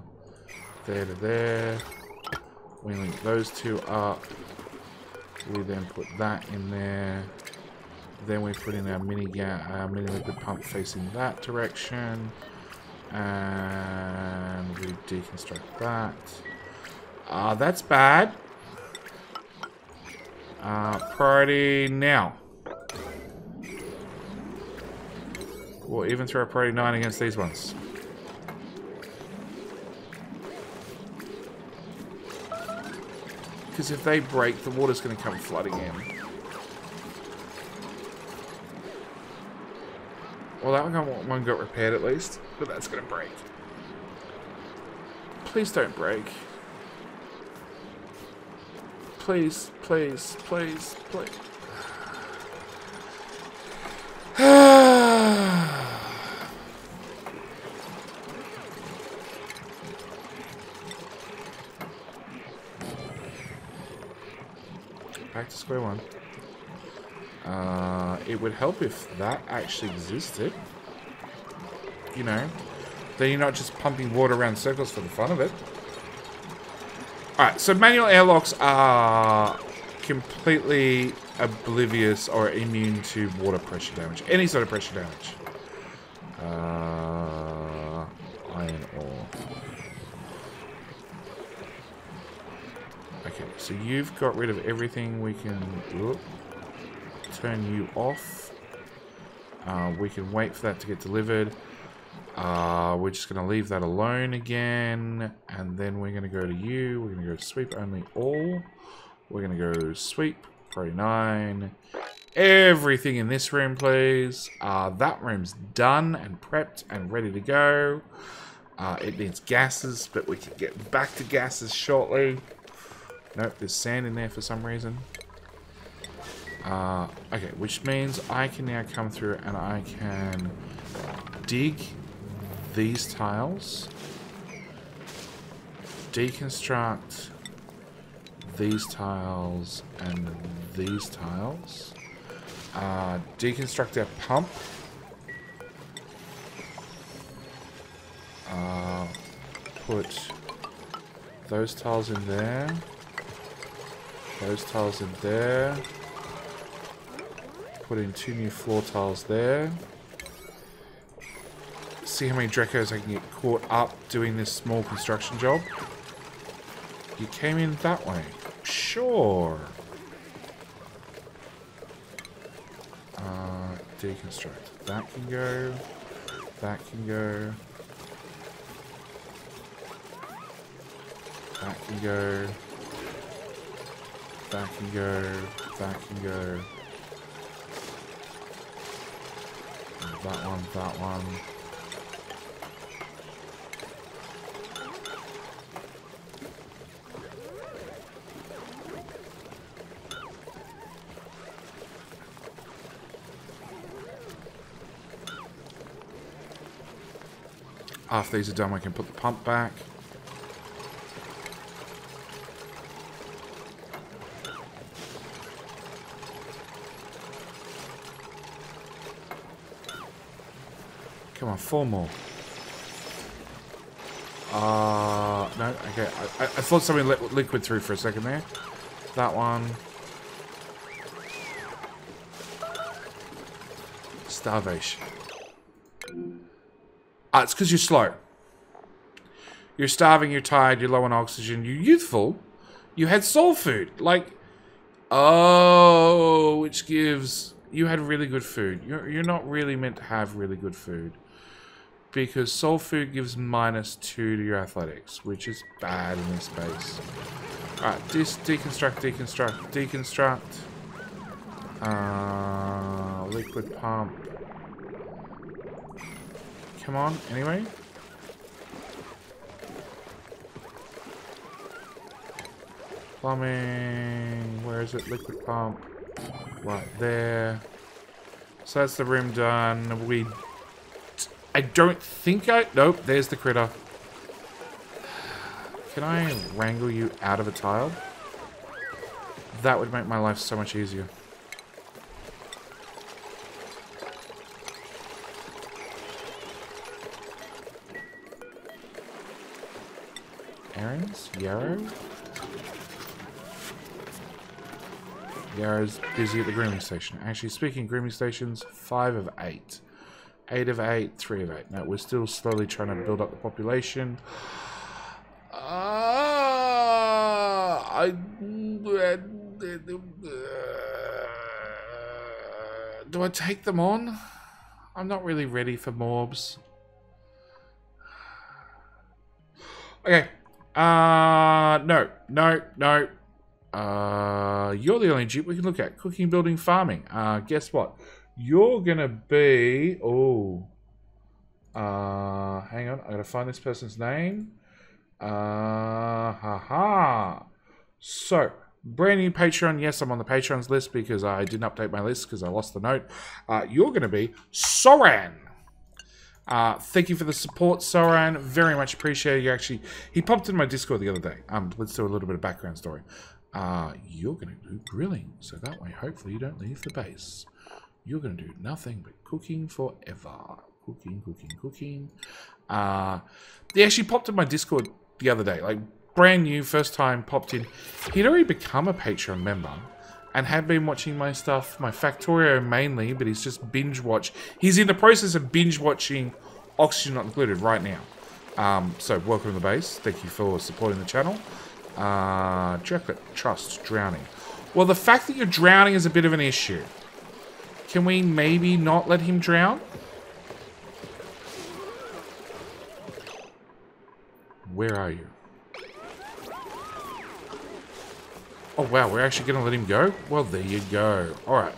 A: There to there. We link those two up. We then put that in there. Then we put in our mini, our mini liquid pump facing that direction. And we deconstruct that. Ah, uh, that's bad. Uh, priority now. We'll even throw a priority 9 against these ones. Because if they break, the water's going to come flooding in. Well, that one, one got repaired at least, but that's going to break. Please don't break. Please, please, please, please. Back to square one. Uh, it would help if that actually existed. You know, then you're not just pumping water around circles for the fun of it. Alright, so manual airlocks are completely oblivious or immune to water pressure damage. Any sort of pressure damage. Uh, iron ore. Okay, so you've got rid of everything we can... Whoop, turn you off. Uh, we can wait for that to get delivered. Uh, we're just going to leave that alone again. And then we're going to go to you. We're going to go sweep only all. We're going to go sweep, priority 9. Everything in this room, please. Uh, that room's done and prepped and ready to go. Uh, it needs gases, but we can get back to gases shortly. Nope, there's sand in there for some reason. Uh, okay, which means I can now come through and I can dig these tiles, deconstruct these tiles and these tiles, uh, deconstruct our pump, uh, put those tiles in there, those tiles in there, put in two new floor tiles there, see how many Dreckos I can get caught up doing this small construction job. You came in that way. Sure. Uh, deconstruct. That can go. That can go. That can go. That can go. That can go. That one, that one. After these are done, we can put the pump back. Come on, four more. Uh, no, okay. I, I thought something li liquid through for a second there. That one. Starvation. Uh, it's because you're slow. You're starving, you're tired, you're low on oxygen, you're youthful. You had soul food. Like, oh, which gives... You had really good food. You're, you're not really meant to have really good food. Because soul food gives minus two to your athletics, which is bad in this space. Alright, dis deconstruct, deconstruct, deconstruct. Uh, liquid pump. Come on, anyway. Plumbing, where is it? Liquid pump. Right there. So that's the room done. We... I don't think I... Nope, there's the critter. Can I wrangle you out of a tile? That would make my life so much easier. Aaron's? Yarrow? Yarrow's busy at the grooming station. Actually, speaking grooming stations, five of eight. Eight of eight, three of eight. Now, we're still slowly trying to build up the population. Uh, I... Do I take them on? I'm not really ready for mobs. Okay, uh, no, no, no. Uh, you're the only Jeep we can look at. Cooking, building, farming. Uh, guess what? You're gonna be... Oh. Uh, hang on. I gotta find this person's name. Uh, ha ha. So, brand new Patreon. Yes, I'm on the Patreon's list because I didn't update my list because I lost the note. Uh, you're gonna be Soran. Uh, thank you for the support, Soran. Very much appreciated. You actually, he popped in my Discord the other day. Um, let's do a little bit of background story. Uh, you're going to do grilling, so that way, hopefully, you don't leave the base. You're going to do nothing but cooking forever. Cooking, cooking, cooking. Uh, he actually popped in my Discord the other day, like brand new, first time popped in. He'd already become a Patreon member and had been watching my stuff, my Factorio mainly, but he's just binge watch. He's in the process of binge watching Oxygen Not Included right now. Um, so welcome to the base. Thank you for supporting the channel. Uh, Trust, drowning. Well, the fact that you're drowning is a bit of an issue. Can we maybe not let him drown? where are you? Oh, wow, we're actually going to let him go? Well, there you go. Alright.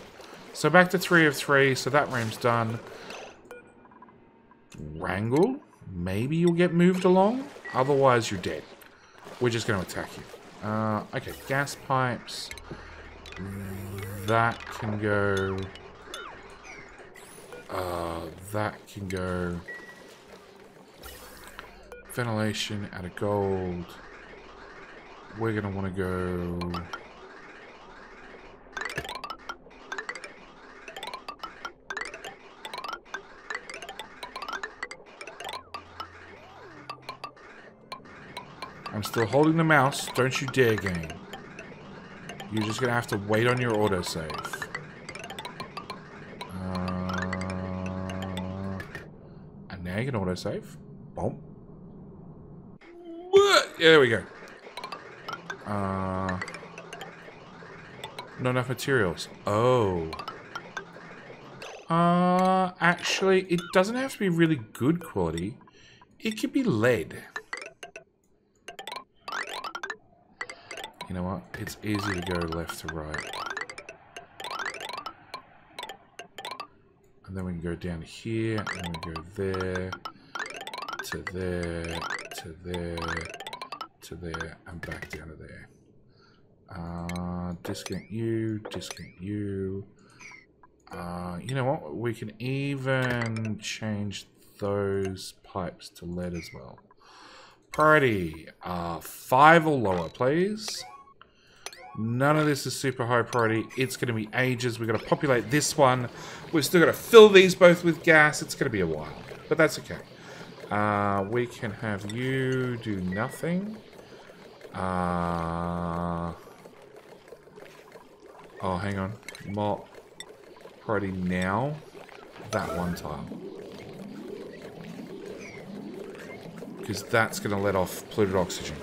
A: So back to three of three. So that room's done. Wrangle? Maybe you'll get moved along. Otherwise, you're dead. We're just going to attack you. Uh, okay, gas pipes. That can go... Uh, that can go... Ventilation out of gold. We're going to want to go... I'm still holding the mouse. Don't you dare game. You're just going to have to wait on your autosave. Can autosave. Boom. Yeah, there we go. Uh, not enough materials. Oh. Uh, actually, it doesn't have to be really good quality. It could be lead. You know what? It's easy to go left to right. And then we can go down here, and we go there, to there, to there, to there, and back down to there. Uh, disconnect you, disconnect you. Uh, you know what? We can even change those pipes to lead as well. Priority, uh, five or lower, please. None of this is super high priority. It's going to be ages. We've got to populate this one. We've still got to fill these both with gas. It's going to be a while, but that's okay. Uh, we can have you do nothing. Uh, oh, hang on. Mop. Priority now. That one tile. Because that's going to let off polluted oxygen.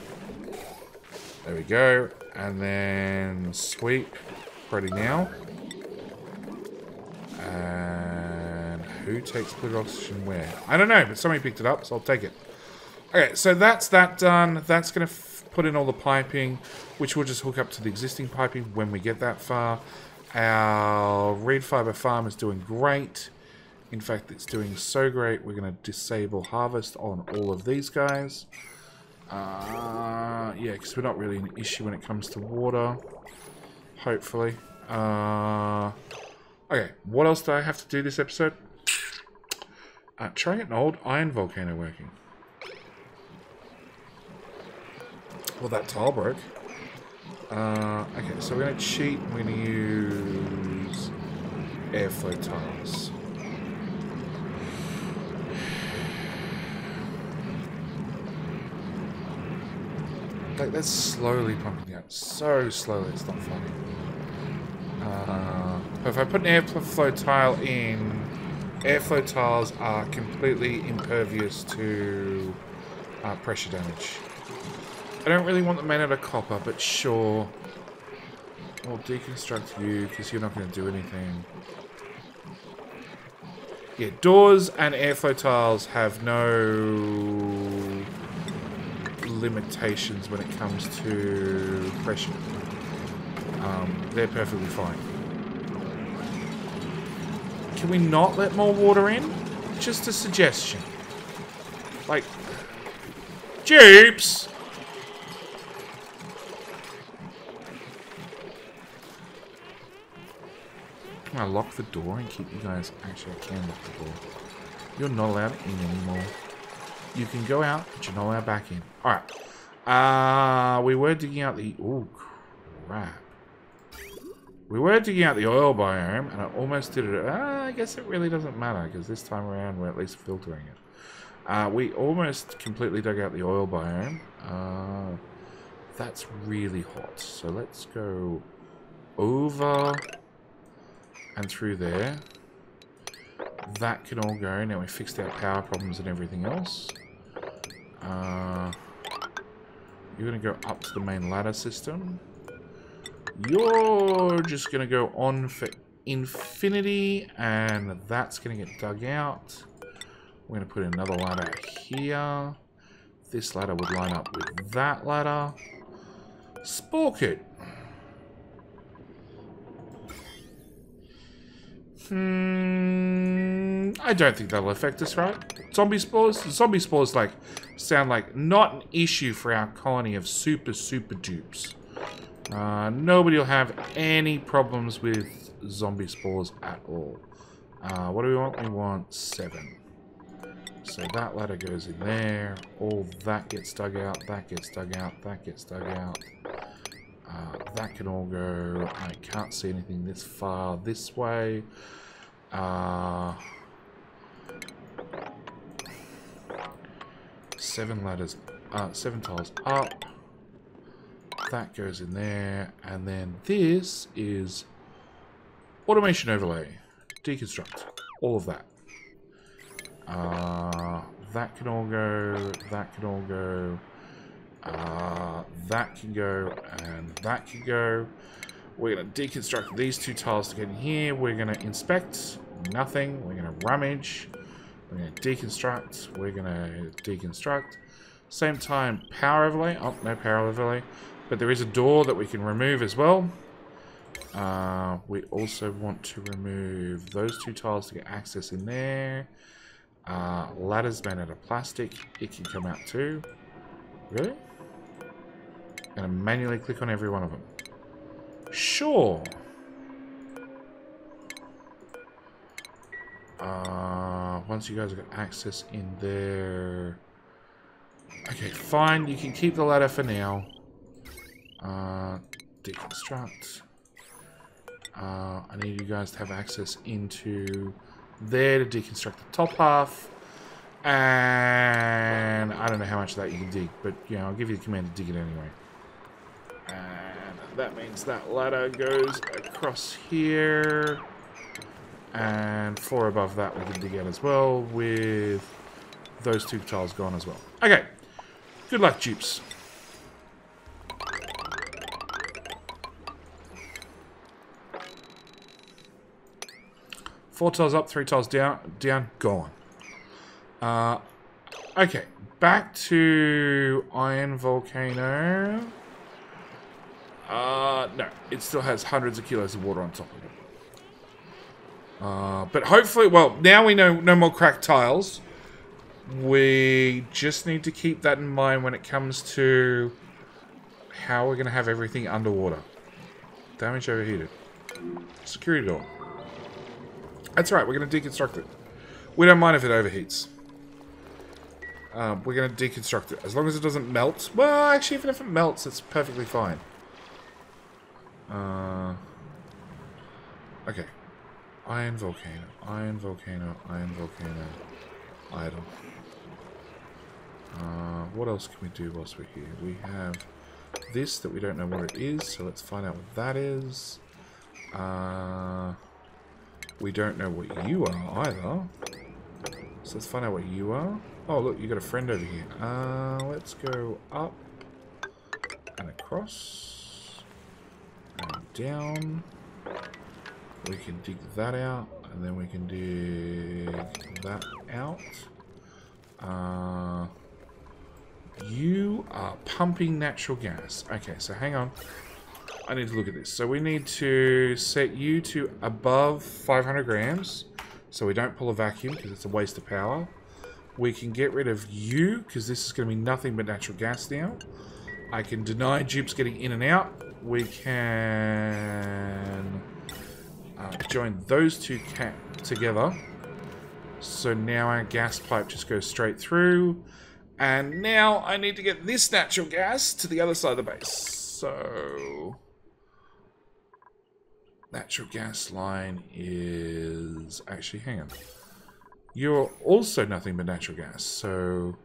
A: There we go. And then sweep. Ready now. And who takes polluted oxygen where? I don't know, but somebody picked it up, so I'll take it. Okay, so that's that done. That's going to put in all the piping, which we'll just hook up to the existing piping when we get that far. Our reed fiber farm is doing great. In fact, it's doing so great, we're going to disable harvest on all of these guys. Uh, yeah, because we're not really an issue when it comes to water. Hopefully. Uh, okay, what else do I have to do this episode? Uh, try an old iron volcano working. Well, that tile broke. Uh, okay, so we're going to cheat. We're going to use airflow tiles. Like, that's slowly pumping out. So slowly, it's not funny. Uh, if I put an airflow tile in, airflow tiles are completely impervious to uh, pressure damage. I don't really want made out of copper, but sure. I'll deconstruct you, because you're not going to do anything. Yeah, doors and airflow tiles have no limitations when it comes to pressure. Um, they're perfectly fine. Can we not let more water in? Just a suggestion. Like, Jeeps! Can I lock the door and keep you guys... Actually, I can lock the door. You're not allowed in anymore. You can go out, but you're not allowed back in. Alright. Uh, we were digging out the... Oh, crap. We were digging out the oil biome, and I almost did it. Uh, I guess it really doesn't matter, because this time around we're at least filtering it. Uh, we almost completely dug out the oil biome. Uh, that's really hot. So let's go over and through there. That can all go. Now we fixed our power problems and everything else. Uh, you're going to go up to the main ladder system. You're just going to go on for infinity, and that's going to get dug out. We're going to put another ladder here. this ladder would line up with that ladder. Spork it. Hmm, I don't think that'll affect us, right? Zombie spores? Zombie spores, like, sound like not an issue for our colony of super, super dupes. Uh, nobody will have any problems with zombie spores at all. Uh, what do we want? We want seven. So that ladder goes in there. All that gets dug out. That gets dug out. That gets dug out. Uh, that can all go. I can't see anything this far this way. Uh, seven ladders. Uh, seven tiles up. That goes in there. And then this is automation overlay. Deconstruct. All of that. Uh, that can all go. That can all go. Uh, that can go. And that can go. We're going to deconstruct these two tiles to get in here. We're going to inspect. Nothing. We're going to rummage. We're going to deconstruct. We're going to deconstruct. Same time, power overlay. Oh, no power overlay. But there is a door that we can remove as well. Uh, we also want to remove those two tiles to get access in there. Uh, ladders made out of plastic. It can come out too. Really? Gonna manually click on every one of them. Sure. Uh, once you guys have access in there... Okay, fine. You can keep the ladder for now. Uh, deconstruct. Uh, I need you guys to have access into there to deconstruct the top half. And I don't know how much of that you can dig, but you know, I'll give you the command to dig it anyway. And that means that ladder goes across here. And four above that we can dig out as well with those two tiles gone as well. Okay. Good luck, dupes. Four tiles up, three tiles down, down, gone. Uh, okay, back to Iron Volcano. Uh, no, it still has hundreds of kilos of water on top of it. Uh, but hopefully, well, now we know no more cracked tiles. We just need to keep that in mind when it comes to how we're going to have everything underwater. Damage overheated. Security door. That's right, we're going to deconstruct it. We don't mind if it overheats. Um, we're going to deconstruct it. As long as it doesn't melt. Well, actually, even if it melts, it's perfectly fine. Uh, okay. Iron volcano. Iron volcano. Iron volcano. Idle. Uh, what else can we do whilst we're here? We have this that we don't know what it is, so let's find out what that is. Uh, we don't know what you are either. So let's find out what you are. Oh, look, you got a friend over here. Uh, let's go up and across and down. We can dig that out, and then we can dig that out. Uh, you are pumping natural gas. Okay, so hang on. I need to look at this. So we need to set you to above 500 grams. So we don't pull a vacuum because it's a waste of power. We can get rid of you because this is going to be nothing but natural gas now. I can deny dupes getting in and out. We can uh, join those two together. So now our gas pipe just goes straight through. And now I need to get this natural gas to the other side of the base. So natural gas line is... Actually, hang on. You're also nothing but natural gas, so...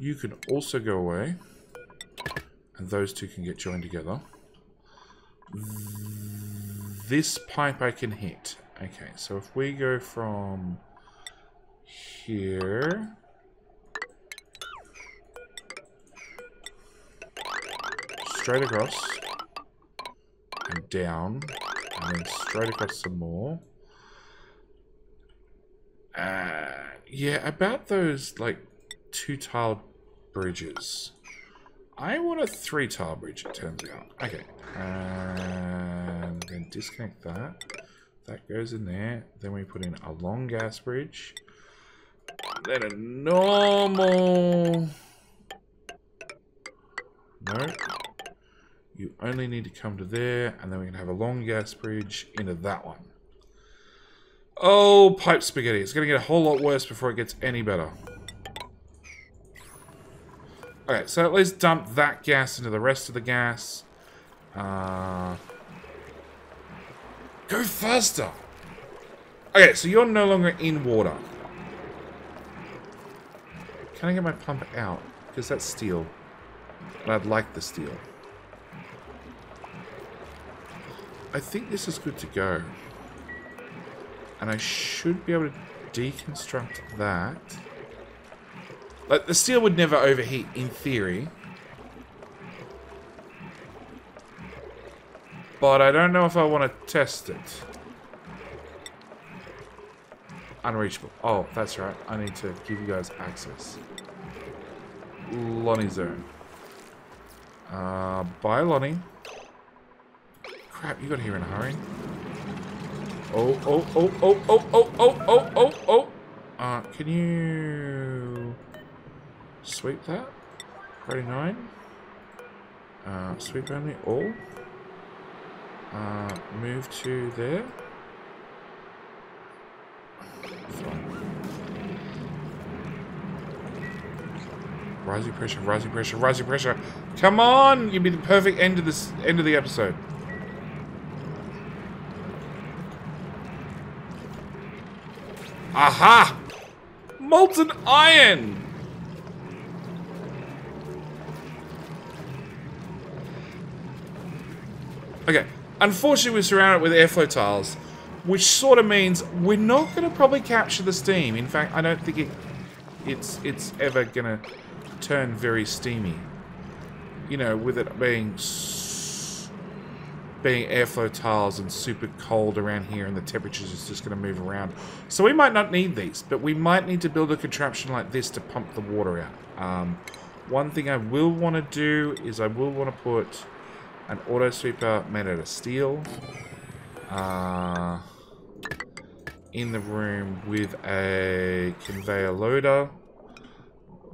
A: You can also go away. And those two can get joined together. This pipe I can hit. Okay, so if we go from here straight across and down and then straight across some more Uh, yeah, about those, like, two-tiled bridges. I want a three-tile bridge, it turns out. Okay. And then disconnect that. That goes in there. Then we put in a long gas bridge. Then a normal... No. You only need to come to there, and then we can have a long gas bridge into that one. Oh, pipe spaghetti. It's going to get a whole lot worse before it gets any better. Okay, so let's dump that gas into the rest of the gas. Uh, go faster! Okay, so you're no longer in water. Can I get my pump out? Because that's steel. And I'd like the steel. I think this is good to go. And I should be able to deconstruct that. Like, the steel would never overheat, in theory. But I don't know if I want to test it. Unreachable. Oh, that's right. I need to give you guys access. Lonnie zone. Uh, bye, Lonnie. Crap, you got here in a hurry. Oh, oh, oh, oh, oh, oh, oh, oh, oh, oh. Uh, can you sweep that? 39. Uh, sweep only all. Uh, move to there. Rising pressure, rising pressure, rising pressure. Come on! You'd be the perfect end of this end of the episode. Aha! Molten iron! Okay. Unfortunately, we're surrounded with airflow tiles, which sort of means we're not going to probably capture the steam. In fact, I don't think it, it's it's ever going to turn very steamy. You know, with it being being airflow tiles and super cold around here and the temperatures is just going to move around. So we might not need these, but we might need to build a contraption like this to pump the water out. Um, one thing I will want to do is I will want to put an auto sweeper made out of steel uh, in the room with a conveyor loader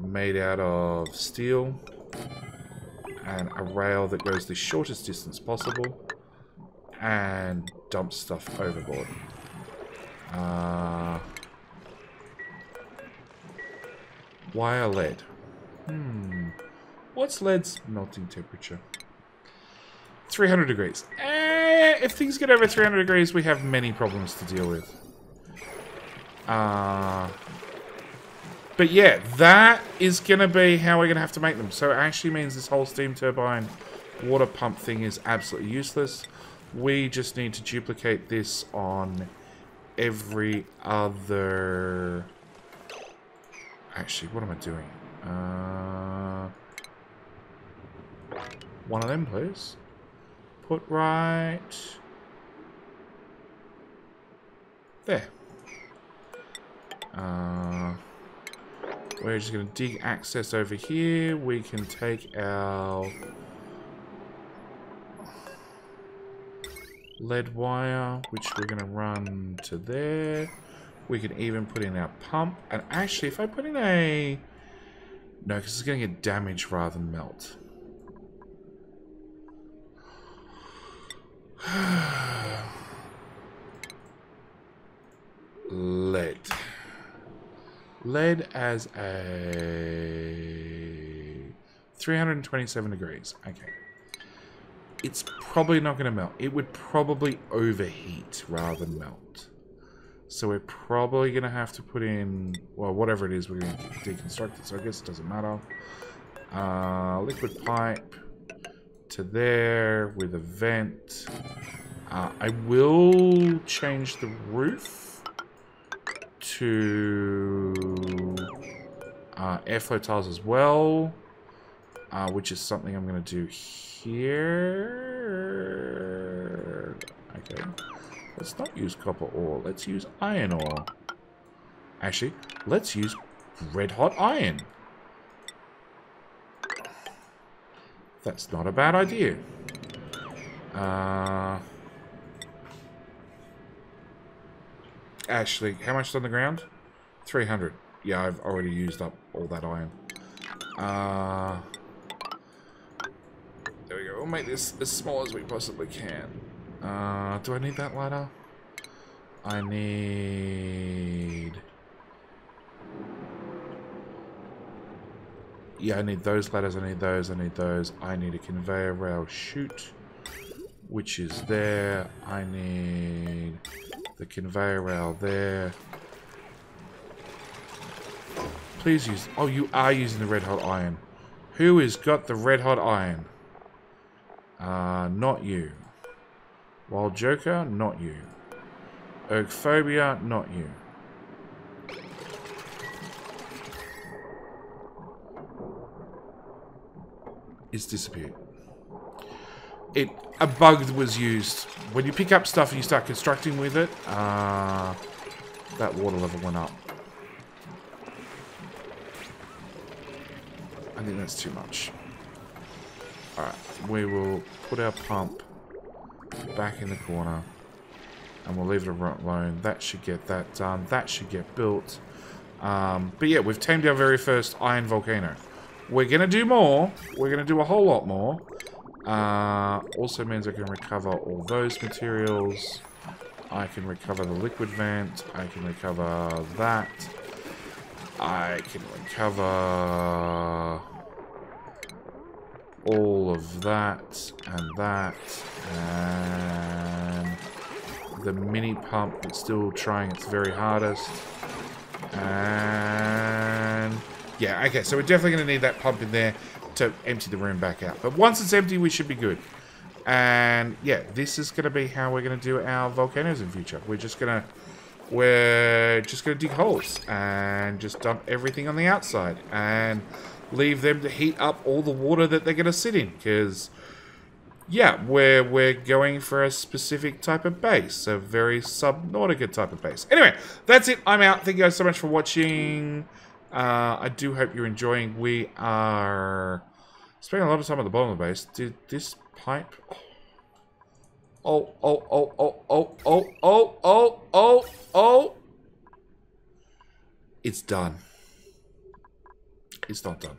A: made out of steel and a rail that goes the shortest distance possible and dump stuff overboard. Uh, wire lead. Hmm. What's lead's melting temperature? 300 degrees. Eh, if things get over 300 degrees, we have many problems to deal with. Uh, but yeah, that is going to be how we're going to have to make them. So it actually means this whole steam turbine water pump thing is absolutely useless. We just need to duplicate this on every other... Actually, what am I doing? Uh, one of them, please. Put right... There. Uh, we're just going to dig access over here. We can take our lead wire, which we're going to run to there. We can even put in our pump. And actually, if I put in a... No, because it's going to get damaged rather than melt. Lead. Lead as a 327 degrees. Okay. It's probably not going to melt. It would probably overheat rather than melt. So we're probably going to have to put in, well, whatever it is, we're going to deconstruct it. So I guess it doesn't matter. Uh, liquid pipe to there with a vent. Uh, I will change the roof to uh, airflow tiles as well, uh, which is something I'm going to do here. Okay, let's not use copper ore. Let's use iron ore. Actually, let's use red hot iron. That's not a bad idea. Uh, actually, how much is on the ground? 300. Yeah, I've already used up all that iron. Uh, there we go. We'll make this as small as we possibly can. Uh, do I need that ladder? I need... Yeah, I need those ladders, I need those, I need those. I need a conveyor rail chute, which is there. I need the conveyor rail there. Please use... Oh, you are using the red hot iron. Who has got the red hot iron? Uh, not you. Wild Joker, not you. Ergophobia, not you. It's disappeared. It a bug was used when you pick up stuff and you start constructing with it. Uh, that water level went up. I think that's too much. Alright, we will put our pump back in the corner. And we'll leave it alone. That should get that done. That should get built. Um, but yeah, we've tamed our very first iron volcano. We're going to do more. We're going to do a whole lot more. Uh, also means I can recover all those materials. I can recover the liquid vent. I can recover that. I can recover all of that and that and the mini pump that's still trying its very hardest and yeah okay so we're definitely going to need that pump in there to empty the room back out. But once it's empty we should be good. And yeah this is going to be how we're going to do our volcanoes in future. We're just going to we're just going to dig holes and just dump everything on the outside and leave them to heat up all the water that they're going to sit in. Because yeah we're we're going for a specific type of base a very subnautica type of base. Anyway that's it. I'm out. Thank you guys so much for watching uh, i do hope you're enjoying. We are spending a lot of time at the bottom of the base. Did this pipe? Oh oh oh oh oh oh oh oh oh oh. It's done. It's not done.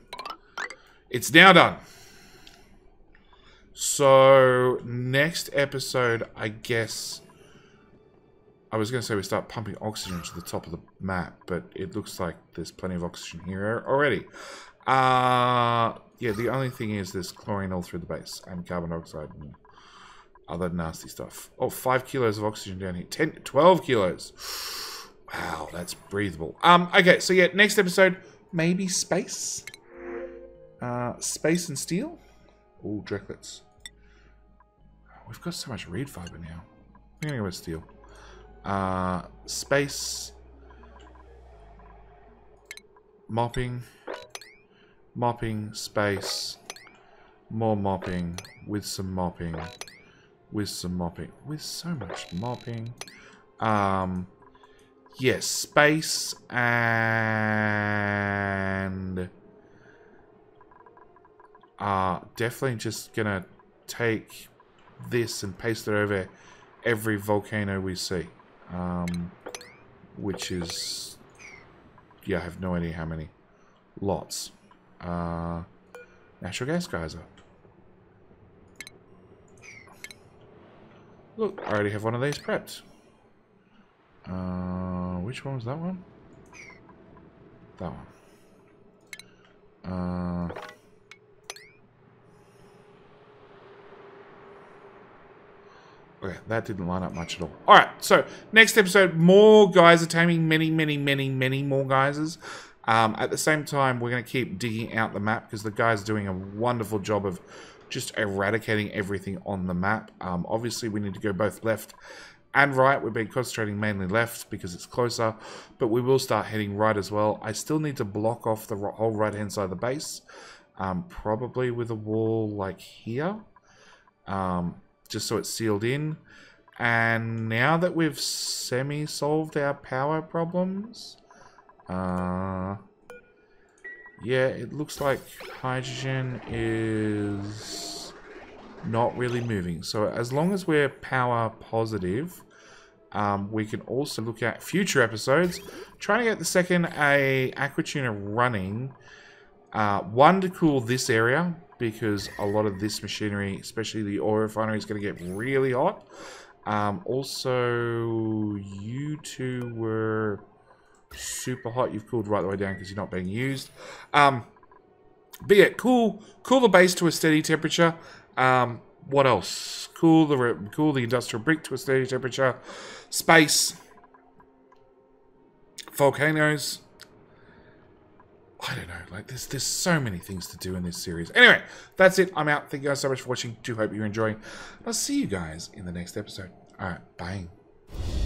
A: It's now done. So, next episode, I guess... I was going to say we start pumping oxygen to the top of the map, but it looks like there's plenty of oxygen here already. Uh, yeah, the only thing is there's chlorine all through the base, and carbon dioxide, and other nasty stuff. Oh, five kilos of oxygen down here. 10, 12 kilos. Wow, that's breathable. Um, okay, so yeah, next episode maybe space. Uh, space and steel. Oh, Drecklets. We've got so much reed fiber now. I'm gonna go with steel. Uh, space. Mopping. Mopping, space. More mopping. With some mopping. With some mopping. With so much mopping. Um, Yes, space and uh definitely just gonna take this and paste it over every volcano we see. Um which is yeah, I have no idea how many. Lots. Uh natural gas geyser. Look, I already have one of these prepped. Uh, which one was that one? That one. Uh, okay, that didn't line up much at all. Alright, so next episode, more guys are taming many, many, many, many more geysers. Um, at the same time, we're going to keep digging out the map because the guy's doing a wonderful job of just eradicating everything on the map. Um, obviously, we need to go both left and right. We've been concentrating mainly left because it's closer, but we will start heading right as well. I still need to block off the whole right-hand side of the base, um, probably with a wall like here, um, just so it's sealed in. And now that we've semi-solved our power problems, Uh, yeah, it looks like hydrogen is not really moving. So as long as we're power positive, um, we can also look at future episodes, trying to get the second a Aquatuner running. Uh, one to cool this area because a lot of this machinery, especially the oil refinery, is going to get really hot. Um, also, you two were super hot. You've cooled right the way down because you're not being used. Um, but yeah, cool, cool the base to a steady temperature. Um, what else? Cool the cool the industrial brick to a steady temperature. Space, volcanoes. I don't know. Like there's there's so many things to do in this series. Anyway, that's it. I'm out. Thank you guys so much for watching. Do hope you're enjoying. I'll see you guys in the next episode. All right, bye.